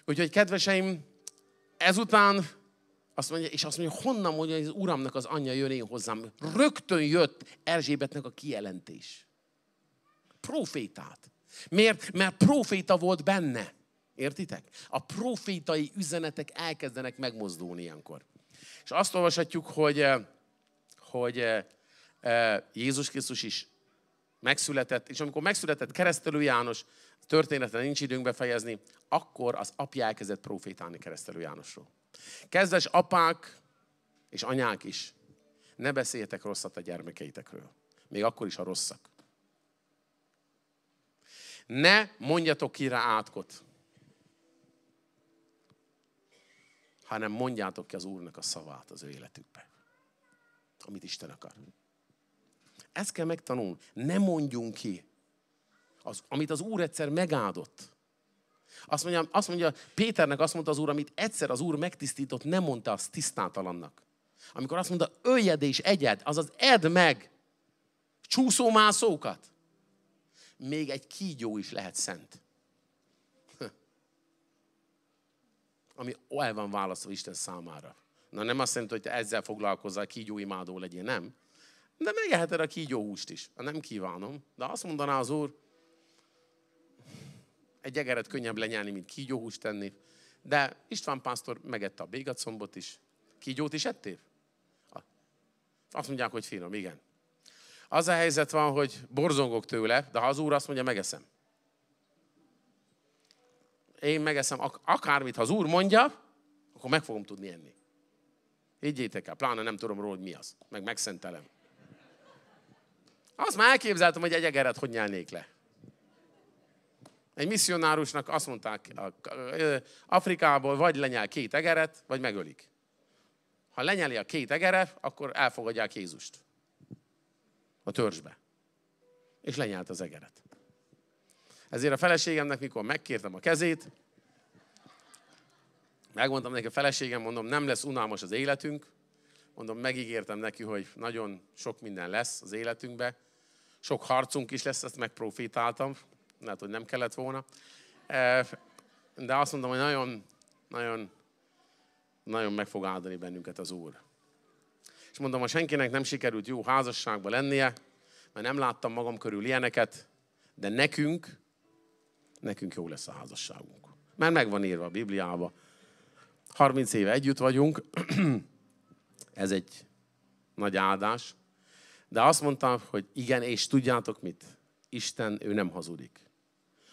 Úgyhogy, kedveseim, ezután azt mondja, és azt mondja, honnan mondja, hogy az Uramnak az anyja jön én hozzám. Rögtön jött Erzsébetnek a kijelentés. Profétát. Miért? Mert proféta volt benne. Értitek? A profétai üzenetek elkezdenek megmozdulni ilyenkor. És azt olvashatjuk, hogy, eh, hogy eh, Jézus Krisztus is megszületett, és amikor megszületett keresztelő János, történetre nincs időnk befejezni, akkor az apja elkezdett profétálni keresztelő Jánosról. Kezdes apák és anyák is, ne beszéljetek rosszat a gyermekeitekről. Még akkor is a rosszak. Ne mondjatok ki rá átkot, hanem mondjátok ki az Úrnak a szavát az ő életükbe. Amit Isten akar. Ezt kell megtanulni. Ne mondjunk ki, az, amit az Úr egyszer megáldott. Azt mondja, azt mondja, Péternek azt mondta az Úr, amit egyszer az Úr megtisztított, nem mondta azt tisztátalannak. Amikor azt mondta, öljed és egyed, azaz edd meg csúszómászókat. Még egy kígyó is lehet szent. Ami el van választva Isten számára. Na nem azt jelenti, hogy ezzel foglalkozzál, kígyóimádó legyél, nem. De megeheted a kígyóhúst is. Nem kívánom. De azt mondaná az Úr, egy egeret könnyebb lenyelni, mint kígyóhúst tenni. De István pásztor megette a bégacombot is. Kígyót is ettél? Azt mondják, hogy finom, igen. Az a helyzet van, hogy borzongok tőle, de ha az úr azt mondja, megeszem. Én megeszem akármit, ha az úr mondja, akkor meg fogom tudni enni. Higgyétek el, pláne nem tudom róla, hogy mi az. Meg megszentelem. Azt már elképzeltem, hogy egy egeret hogy nyelnék le. Egy misszionárusnak azt mondták, Afrikából vagy lenyel két egeret, vagy megölik. Ha lenyeli a két egeret, akkor elfogadják Jézust a törzsbe. És lenyelt az egeret. Ezért a feleségemnek, mikor megkértem a kezét, megmondtam neki a feleségem, mondom, nem lesz unalmas az életünk, mondom, megígértem neki, hogy nagyon sok minden lesz az életünkbe, sok harcunk is lesz, ezt megprofitáltam, lehet, hogy nem kellett volna. E, de azt mondom, hogy nagyon, nagyon, nagyon meg fog áldani bennünket az Úr. És mondom, ha senkinek nem sikerült jó házasságban lennie, mert nem láttam magam körül ilyeneket, de nekünk, nekünk jó lesz a házasságunk. Mert meg van írva a Bibliába. 30 éve együtt vagyunk, ez egy nagy áldás. De azt mondtam, hogy igen, és tudjátok mit? Isten, ő nem hazudik.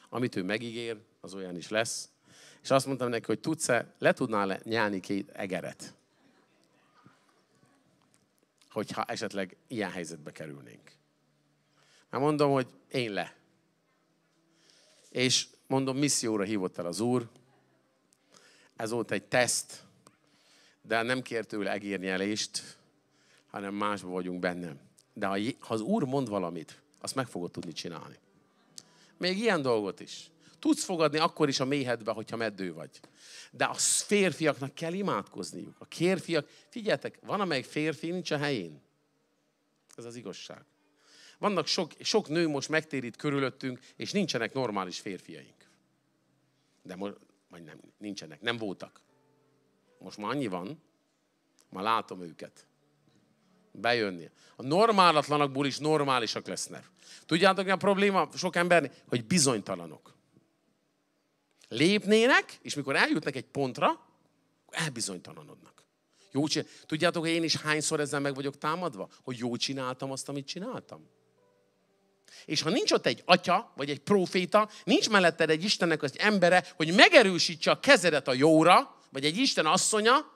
Amit ő megígér, az olyan is lesz. És azt mondtam neki, hogy tudsz-e, le tudnál nyelni két egeret? Hogyha esetleg ilyen helyzetbe kerülnénk. Már mondom, hogy én le. És mondom, misszióra hívott el az Úr. Ez volt egy teszt, de nem kért tőle egérnyelést, hanem másba vagyunk bennem. De ha az Úr mond valamit, azt meg fogod tudni csinálni. Még ilyen dolgot is. Tudsz fogadni akkor is a méhedbe, hogyha meddő vagy. De a férfiaknak kell imádkozniuk. A férfiak, figyeljetek, van amelyik férfi nincs a helyén. Ez az igazság. Vannak sok, sok nő most megtérít körülöttünk, és nincsenek normális férfiaink. De most, vagy nem, nincsenek, nem voltak. Most már annyi van, már látom őket. Bejönni. A normálatlanokból is normálisak lesznek. Tudjátok, mi a probléma sok embernek? Hogy bizonytalanok lépnének, és mikor eljutnak egy pontra, elbizonytalanodnak. Jó, Tudjátok, hogy én is hányszor ezzel meg vagyok támadva? Hogy jó csináltam azt, amit csináltam? És ha nincs ott egy atya, vagy egy proféta, nincs melletted egy Istennek az embere, hogy megerősítse a kezedet a jóra, vagy egy Isten asszonya,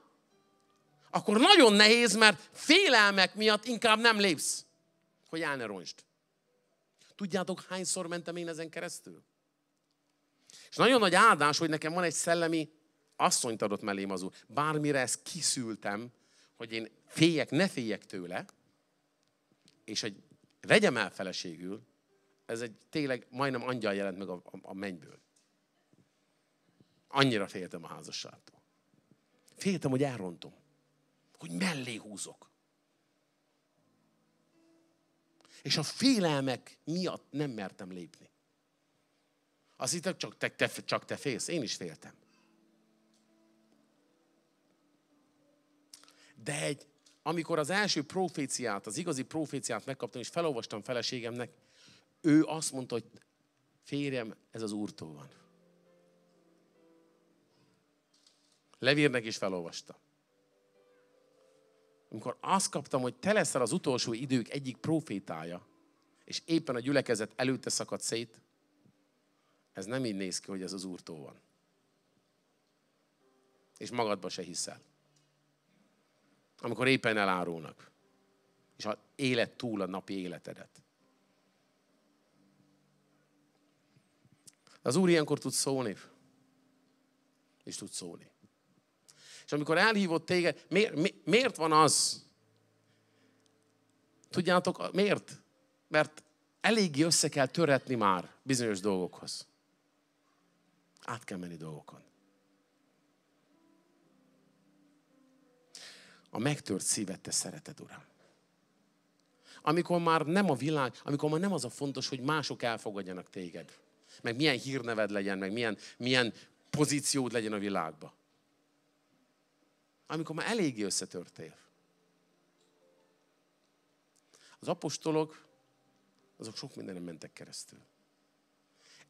akkor nagyon nehéz, mert félelmek miatt inkább nem lépsz, hogy el ne roncsd. Tudjátok, hányszor mentem én ezen keresztül? És nagyon nagy áldás, hogy nekem van egy szellemi asszonyt adott mellém az úr. Bármire ezt kiszültem, hogy én féljek, ne féljek tőle, és hogy vegyem el feleségül, ez egy tényleg majdnem angyal jelent meg a, a, a mennyből. Annyira féltem a házasságtól. Féltem, hogy elrontom. Hogy mellé húzok. És a félelmek miatt nem mertem lépni. Azt hittek, csak te, te, csak te félsz. Én is féltem. De egy, amikor az első proféciát, az igazi proféciát megkaptam, és felolvastam feleségemnek, ő azt mondta, hogy férjem, ez az Úrtól van. Levírnek is felolvasta. amikor azt kaptam, hogy te leszel az utolsó idők egyik profétája, és éppen a gyülekezet előtte szakadt szét, ez nem így néz ki, hogy ez az úrtól van. És magadba se hiszel. Amikor éppen elárulnak. És a élet túl a napi életedet. Az Úr ilyenkor tud szólni. És tud szólni. És amikor elhívott téged, miért, miért van az? Tudjátok, miért? Mert eléggé össze kell töretni már bizonyos dolgokhoz. Át kell menni dolgokon. A megtört szívet te szereted, Uram. Amikor már nem a világ, amikor már nem az a fontos, hogy mások elfogadjanak téged. Meg milyen hírneved legyen, meg milyen, milyen pozíciód legyen a világban. Amikor már eléggé összetörtél. Az apostolok, azok sok mindenem mentek keresztül.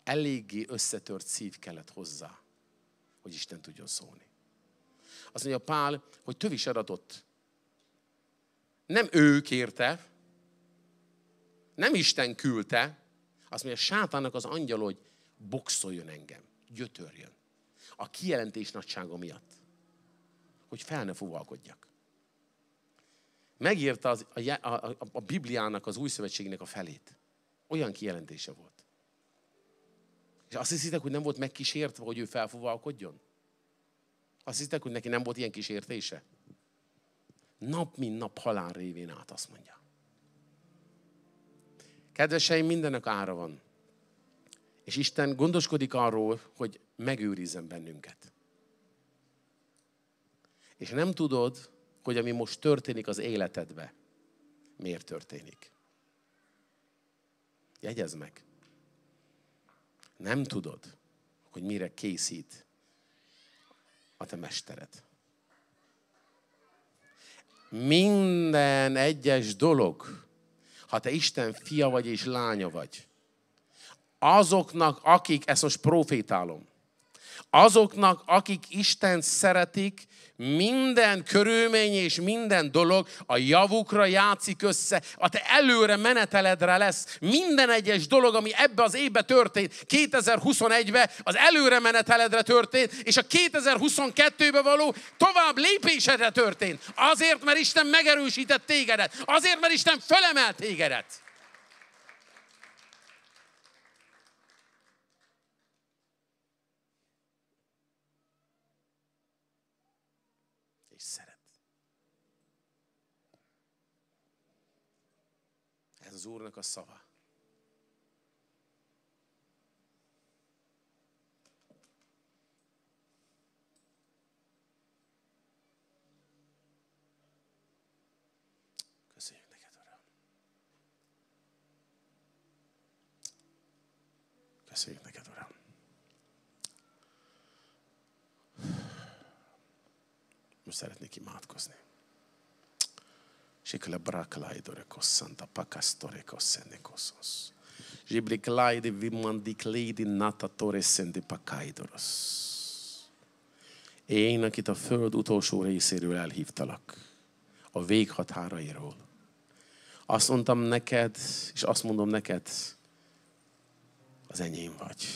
Eléggé összetört szív kellett hozzá, hogy Isten tudjon szólni. Azt mondja Pál, hogy tövis adatot. Nem ő kérte, nem Isten küldte, azt mondja, sátának az angyal, hogy boxoljon engem, gyötörjön. A kijelentés nagysága miatt. Hogy fel ne fuvalkodjak. Megírta az, a, a, a, a Bibliának, az új szövetségnek a felét. Olyan kijelentése volt. És azt hiszitek, hogy nem volt megkísértve, hogy ő felfuvalkodjon? Azt hiszitek, hogy neki nem volt ilyen kísértése? Nap, mint nap halál révén át, azt mondja. Kedveseim, mindennek ára van. És Isten gondoskodik arról, hogy megőrizzen bennünket. És nem tudod, hogy ami most történik az életedbe, miért történik. Jegyezd meg. Nem tudod, hogy mire készít a te mestered. Minden egyes dolog, ha te Isten fia vagy és lánya vagy, azoknak, akik, ezt most profétálom, azoknak, akik Isten szeretik, minden körülmény és minden dolog a javukra játszik össze, a te előre meneteledre lesz. Minden egyes dolog, ami ebbe az évbe történt, 2021-ben az előre meneteledre történt, és a 2022-be való tovább lépésedre történt. Azért, mert Isten megerősített tégedet. Azért, mert Isten felemelt tégedet. Az Úrnak a szava. Köszönjük neked, Uram. Köszönjük neked, Uram. Most szeretnék imádkozni. Shikle braklaidore kossanta pakastore kossene kossos. Gibriklaidi vimandikleidi natatore sendi pakaidoros. Én, akit a föld utolsó részéről elhívtalak, a véghatárairól. Azt mondtam neked, és azt mondom neked, az enyém vagy.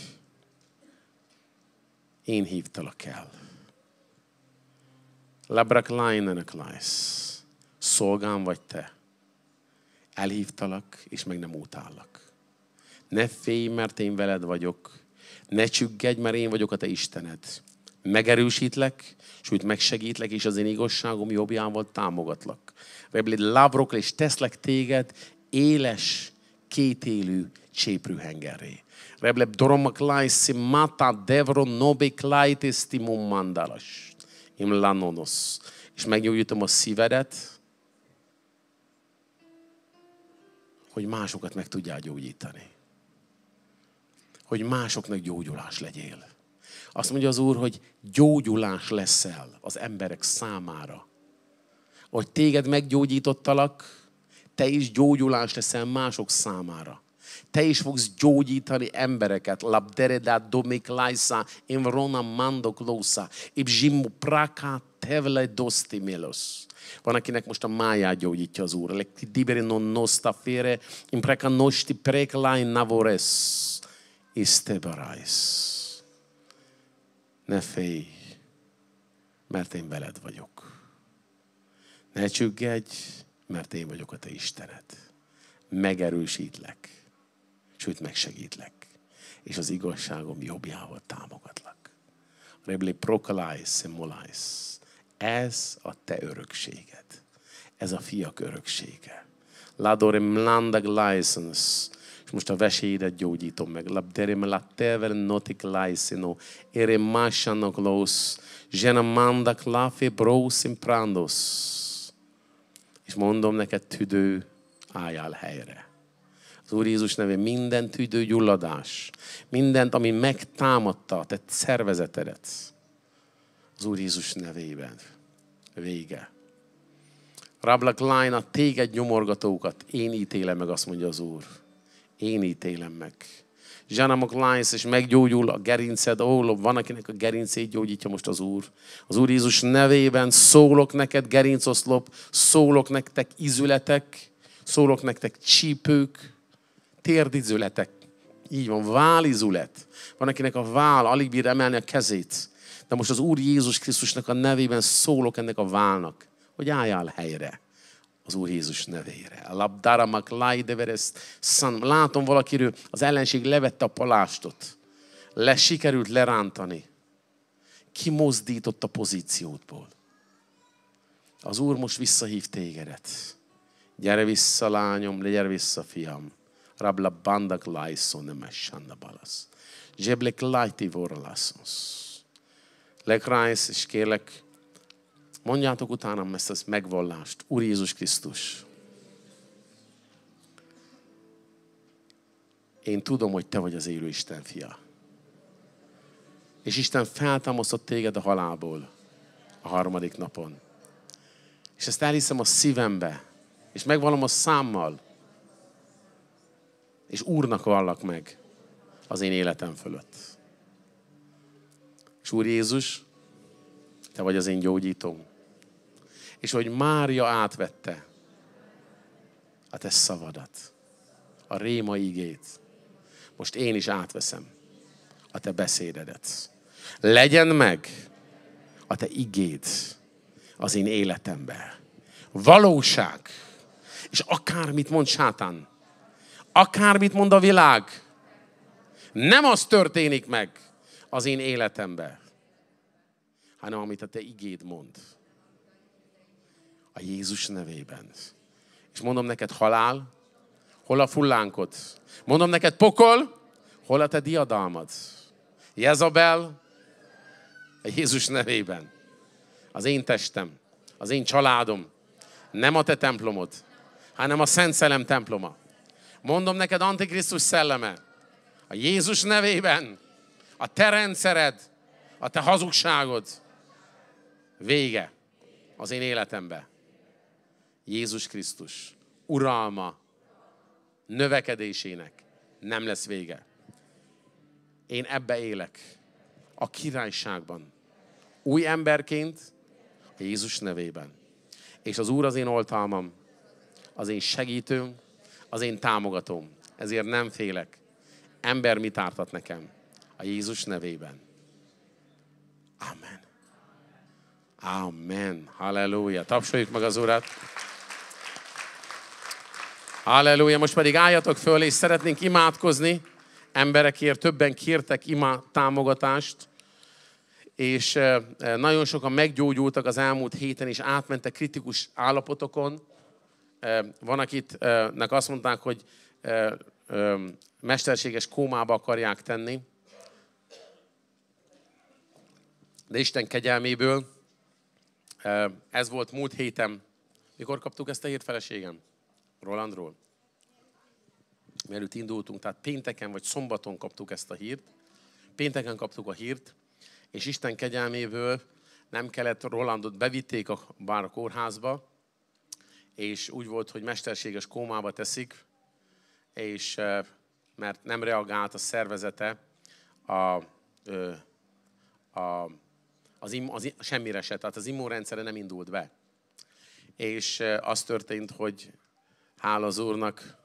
Én hívtalak el. Labrak lainenek lájsz szolgám vagy te. Elhívtalak, és meg nem utállak. Ne félj, mert én veled vagyok. Ne csüggedj, mert én vagyok a te Istened. Megerősítlek, és úgy megsegítlek, és az én igazságom jobbjával támogatlak. Rebli lábrok, és teszlek téged éles, kétélű cséprűhengerré. Reble doromak lajszi mata devro nobe klaitis mandalas. Im lanonos. És megnyújtom a szívedet, hogy másokat meg tudjál gyógyítani. Hogy másoknak gyógyulás legyél. Azt mondja az Úr, hogy gyógyulás leszel az emberek számára. Hogy téged meggyógyítottalak, te is gyógyulás leszel mások számára. Te is fogsz gyógyítani embereket. Labdereda domik laisa, imrona mandok losa, ibzsimu praka tevle dosti milos. Van, akinek most a máját gyógyítja az Úr. Lekti diberi non nosta fere, impreka nosti preklai navores, istebarais. Ne félj, mert én veled vagyok. Ne csüggedj, mert én vagyok a te Istened. Megerősítlek, sőt megsegítlek, és az igazságom jobbjával támogatlak. Rebli prokalais, semolais. Ez a te örökséged. Ez a fiak öröksége. Ladore mlandag license. És most a veséidet gyógyítom meg. Labderem la tever notik laisino. Ere másának los. Zsena mandak lafe brosim prandos. És mondom neked, tüdő, álljál helyre. Az Úr Jézus nevén minden tüdő gyulladás, mindent, ami megtámadta a te szervezetedet, az Úr Jézus nevében vége. Rablak a téged nyomorgatókat, én ítélem meg, azt mondja az Úr. Én ítélem meg. Zsanamok Lines, és meggyógyul a gerinced, ó, van, akinek a gerincét gyógyítja most az Úr. Az Úr Jézus nevében szólok neked gerincoszlop, szólok nektek izületek, szólok nektek csípők, térdizületek. Így van, válizület. Van, akinek a vál alig bír emelni a kezét. De most az Úr Jézus Krisztusnak a nevében szólok ennek a válnak, hogy álljál helyre az Úr Jézus nevére. Labdaramak laideveres szan. Látom valakiről, az ellenség levette a palástot. Le sikerült lerántani. Kimozdított a pozíciótból. Az Úr most visszahív tégedet. Gyere vissza, lányom, gyere vissza, fiam. Rabla bandak lajszon nem essanda balasz. Zseblek lajti vorlasszons. Lekrájsz, és kérlek, Mondjátok utánam ezt az megvallást. Úr Jézus Krisztus. Én tudom, hogy Te vagy az élő Isten fia. És Isten feltámasztott téged a halálból a harmadik napon. És ezt elhiszem a szívembe, és megvallom a számmal, és Úrnak vallak meg az én életem fölött. És Úr Jézus, Te vagy az én gyógyítóm és hogy Mária átvette a te szavadat, a réma igét. Most én is átveszem a te beszédedet. Legyen meg a te igéd az én életemben. Valóság. És akármit mond sátán, akármit mond a világ, nem az történik meg az én életemben, hanem amit a te igéd mond a Jézus nevében. És mondom neked halál, hol a fullánkod? Mondom neked pokol, hol a te diadalmad? Jezabel, a Jézus nevében. Az én testem, az én családom, nem a te templomod, hanem a Szent Szellem temploma. Mondom neked, Antikrisztus szelleme, a Jézus nevében, a te rendszered, a te hazugságod vége az én életembe. Jézus Krisztus uralma, növekedésének nem lesz vége. Én ebbe élek, a királyságban. Új emberként, Jézus nevében. És az Úr az én oltalmam, az én segítőm, az én támogatom. Ezért nem félek. Ember mit ártat nekem? A Jézus nevében. Amen. Amen. Halleluja. Tapsoljuk meg az Urat. Halleluja, most pedig álljatok föl, és szeretnénk imádkozni. Emberekért többen kértek imá támogatást, és nagyon sokan meggyógyultak az elmúlt héten, és átmentek kritikus állapotokon. Van, akitnek azt mondták, hogy mesterséges kómába akarják tenni. De Isten kegyelméből ez volt múlt héten. Mikor kaptuk ezt a hírt feleségem? Rolandról. Mielőtt indultunk, tehát pénteken vagy szombaton kaptuk ezt a hírt. Pénteken kaptuk a hírt, és Isten kegyelméből nem kellett Rolandot, bevitték a bár a kórházba, és úgy volt, hogy mesterséges kómába teszik, és mert nem reagált a szervezete a, ö, a, az, im, az, semmire se, tehát az immunrendszere nem indult be. És az történt, hogy hála az Úrnak,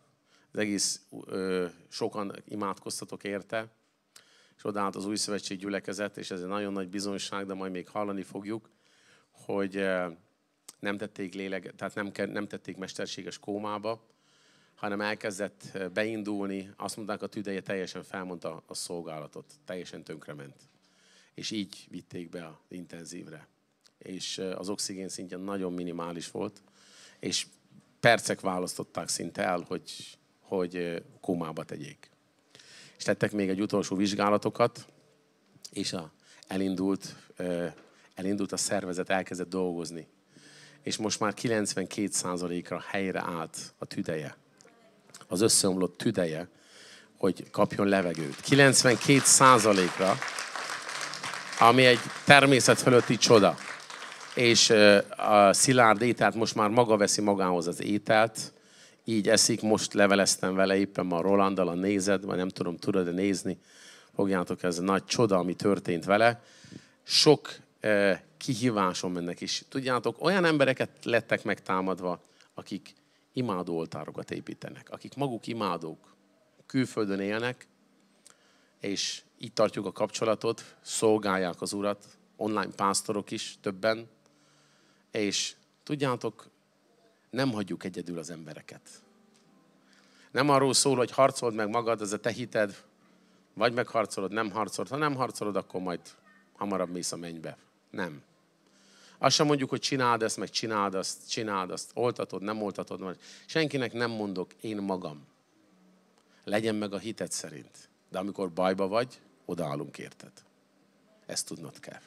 az egész ö, sokan imádkoztatok érte, és odaállt az új szövetség gyülekezet, és ez egy nagyon nagy bizonyság, de majd még hallani fogjuk, hogy nem tették léleg, tehát nem, nem tették mesterséges kómába, hanem elkezdett beindulni, azt mondták, a tüdeje teljesen felmondta a szolgálatot, teljesen tönkrement. És így vitték be az intenzívre. És az oxigén szintje nagyon minimális volt, és percek választották szinte el, hogy, hogy kómába tegyék. És tettek még egy utolsó vizsgálatokat, és a, elindult, elindult a szervezet, elkezdett dolgozni. És most már 92%-ra helyre állt a tüdeje az összeomlott tüdeje, hogy kapjon levegőt. 92 százalékra, ami egy természet fölötti csoda. És a szilárd ételt most már maga veszi magához az ételt, így eszik, most leveleztem vele éppen ma Rolanddal, a nézed, vagy nem tudom, tudod-e nézni, fogjátok, ez a nagy csoda, ami történt vele. Sok eh, kihívásom mennek is. Tudjátok, olyan embereket lettek megtámadva, akik imádó oltárokat építenek, akik maguk imádók, külföldön élnek, és így tartjuk a kapcsolatot, szolgálják az Urat, online pásztorok is többen, és tudjátok, nem hagyjuk egyedül az embereket. Nem arról szól, hogy harcold meg magad, ez a te hited, vagy megharcolod, nem harcolod. Ha nem harcolod, akkor majd hamarabb mész a mennybe. Nem. Azt sem mondjuk, hogy csináld ezt, meg csináld azt, csináld azt, oltatod, nem oltatod. Senkinek nem mondok, én magam. Legyen meg a hitet szerint. De amikor bajba vagy, odaállunk érted. Ezt tudnod kell.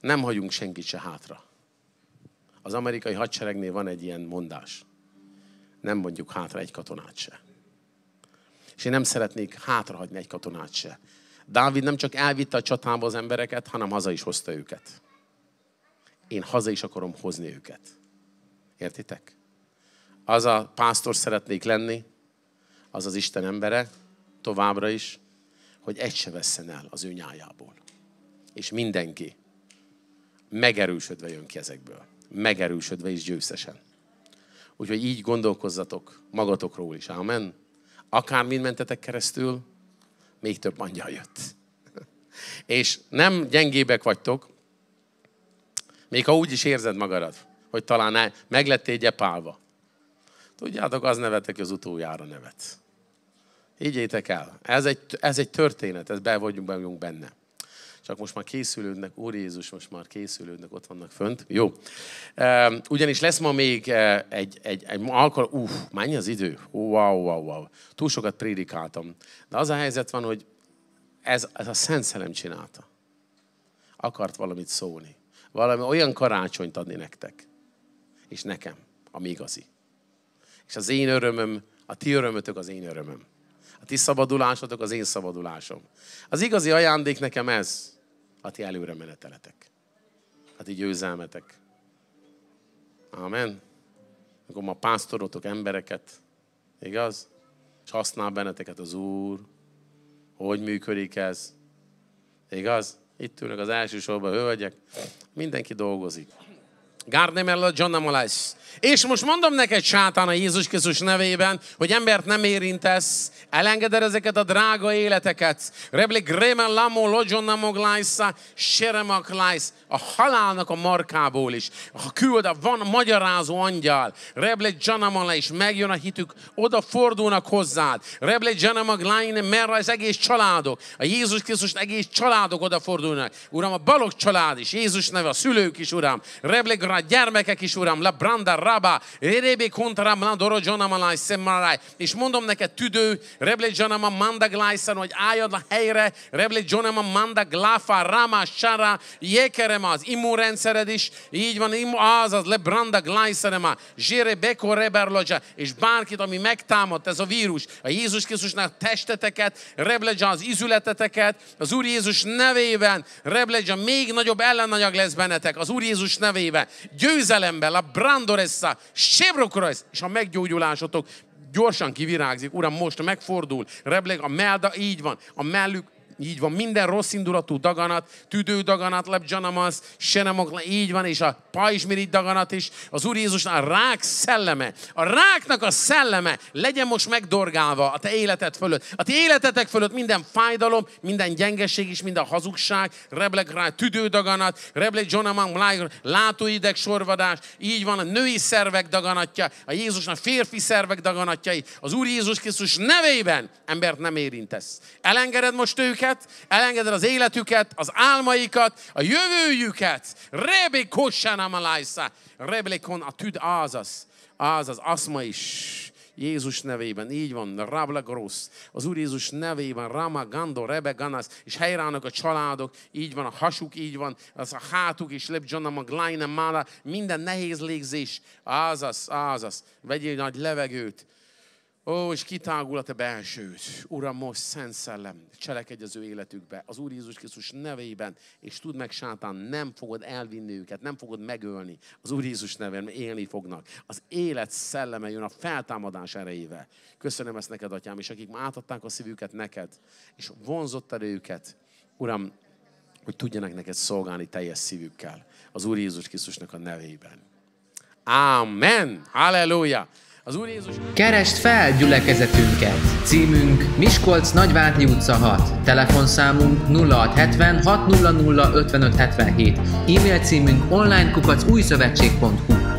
Nem hagyunk senkit se hátra. Az amerikai hadseregnél van egy ilyen mondás. Nem mondjuk hátra egy katonát se. És én nem szeretnék hátrahagyni egy katonát se. Dávid nem csak elvitte a csatába az embereket, hanem haza is hozta őket én haza is akarom hozni őket. Értitek? Az a pásztor szeretnék lenni, az az Isten embere, továbbra is, hogy egy se vesszen el az ő nyájából. És mindenki megerősödve jön ki ezekből. Megerősödve is győztesen. Úgyhogy így gondolkozzatok magatokról is. Amen. Akár mind mentetek keresztül, még több angyal jött. És nem gyengébek vagytok, még ha úgy is érzed magadat, hogy talán meg lettél gyepálva. Tudjátok, az nevetek, az utoljára nevet. Higgyétek el, ez egy, ez egy történet, ez be vagyunk, vagyunk benne. Csak most már készülődnek, Úr Jézus, most már készülődnek, ott vannak fönt. Jó. Ugyanis lesz ma még egy, egy, egy alkalom, uff, mennyi az idő? Wow, wow, wow. Túl sokat prédikáltam. De az a helyzet van, hogy ez, ez a Szent Szelem csinálta. Akart valamit szólni valami olyan karácsonyt adni nektek. És nekem, ami igazi. És az én örömöm, a ti örömötök az én örömöm. Ti szabadulásotok az én szabadulásom. Az igazi ajándék nekem ez, a ti előre meneteletek. A ti győzelmetek. Amen. Akkor ma pásztorotok embereket, igaz? És használ benneteket az Úr. Hogy működik ez? Igaz? Itt ülnek az első sorban hölgyek. Mindenki dolgozik. Gardnemella Johnamalás. És most mondom neked, sátán, a Jézus Krisztus nevében, hogy embert nem érintesz, elengeded ezeket a drága életeket. Rebli Gremen Lamo Lojonnamoglájsza, Seremaklájsz, a halálnak a markából is. Ha küld, van a magyarázó angyal, Reble Janamala is megjön a hitük, oda fordulnak hozzád. Reble Janamaglájne, merre az egész családok, a Jézus Krisztus egész családok odafordulnak. Uram, a balok család is, Jézus neve, a szülők is, Uram. Reble a gyermekek is, Uram, la branda raba, rebe kontra mandoro Janamalai semarai. És mondom neked, tüdő, Reble Janama mandaglájszan, hogy álljad a helyre, Reble Janama mandagláfa, rama, sara, jekere ma az immunrendszered is, így van, az az lebranda glájszerema, zsére beko reberlogya, és bárkit, ami megtámadt ez a vírus, a Jézus Krisztusnak testeteket, reblegya az izületeteket, az Úr Jézus nevében, reblegya még nagyobb ellenanyag lesz bennetek, az Úr Jézus nevében, győzelemben, a brandoressa, sebrokrosz, és a meggyógyulásotok gyorsan kivirágzik. Uram, most megfordul, rebleg a melda, így van, a mellük így van, minden rossz indulatú daganat, tüdő daganat, lepjanamasz, senemok, így van, és a pajzsmirigy daganat is. Az Úr Jézus a rák szelleme, a ráknak a szelleme legyen most megdorgálva a te életed fölött. A ti életetek fölött minden fájdalom, minden gyengeség és minden hazugság, reblek rá, tüdődaganat, reblek jonamang, látóideg sorvadás, így van, a női szervek daganatja, a Jézusnak férfi szervek daganatjai, az Úr Jézus Krisztus nevében embert nem érintesz. Elengeded most őket, őket, elengeded az életüket, az álmaikat, a jövőjüket. Rebe kossánamalajszá. Reblekon a tüd ázasz. Ázasz, aszma is. Jézus nevében, így van, Rabla Gross, az Úr Jézus nevében, Rama, Gando, Rebe, Ganas, és helyreállnak a családok, így van, a hasuk, így van, az a hátuk is, Lebjonna, Maglaina, Mala, minden nehéz légzés, ázasz, ázasz, vegyél nagy levegőt, Ó, és kitágul a te belsőd. Uram, most Szent Szellem, cselekedj az ő életükbe, az Úr Jézus Krisztus nevében, és tudd meg, sátán, nem fogod elvinni őket, nem fogod megölni. Az Úr Jézus nevében élni fognak. Az élet szelleme jön a feltámadás erejével. Köszönöm ezt neked, atyám, és akik már átadták a szívüket neked, és vonzottad őket, Uram, hogy tudjanak neked szolgálni teljes szívükkel. Az Úr Jézus Krisztusnak a nevében. Amen. Halleluja. Az Úr Jézus... Keresd fel gyülekezetünket! Címünk Miskolc Nagyvárdi utca 6. Telefonszámunk 0670 600 5577. E-mail címünk onlinekukac újszövetség.hu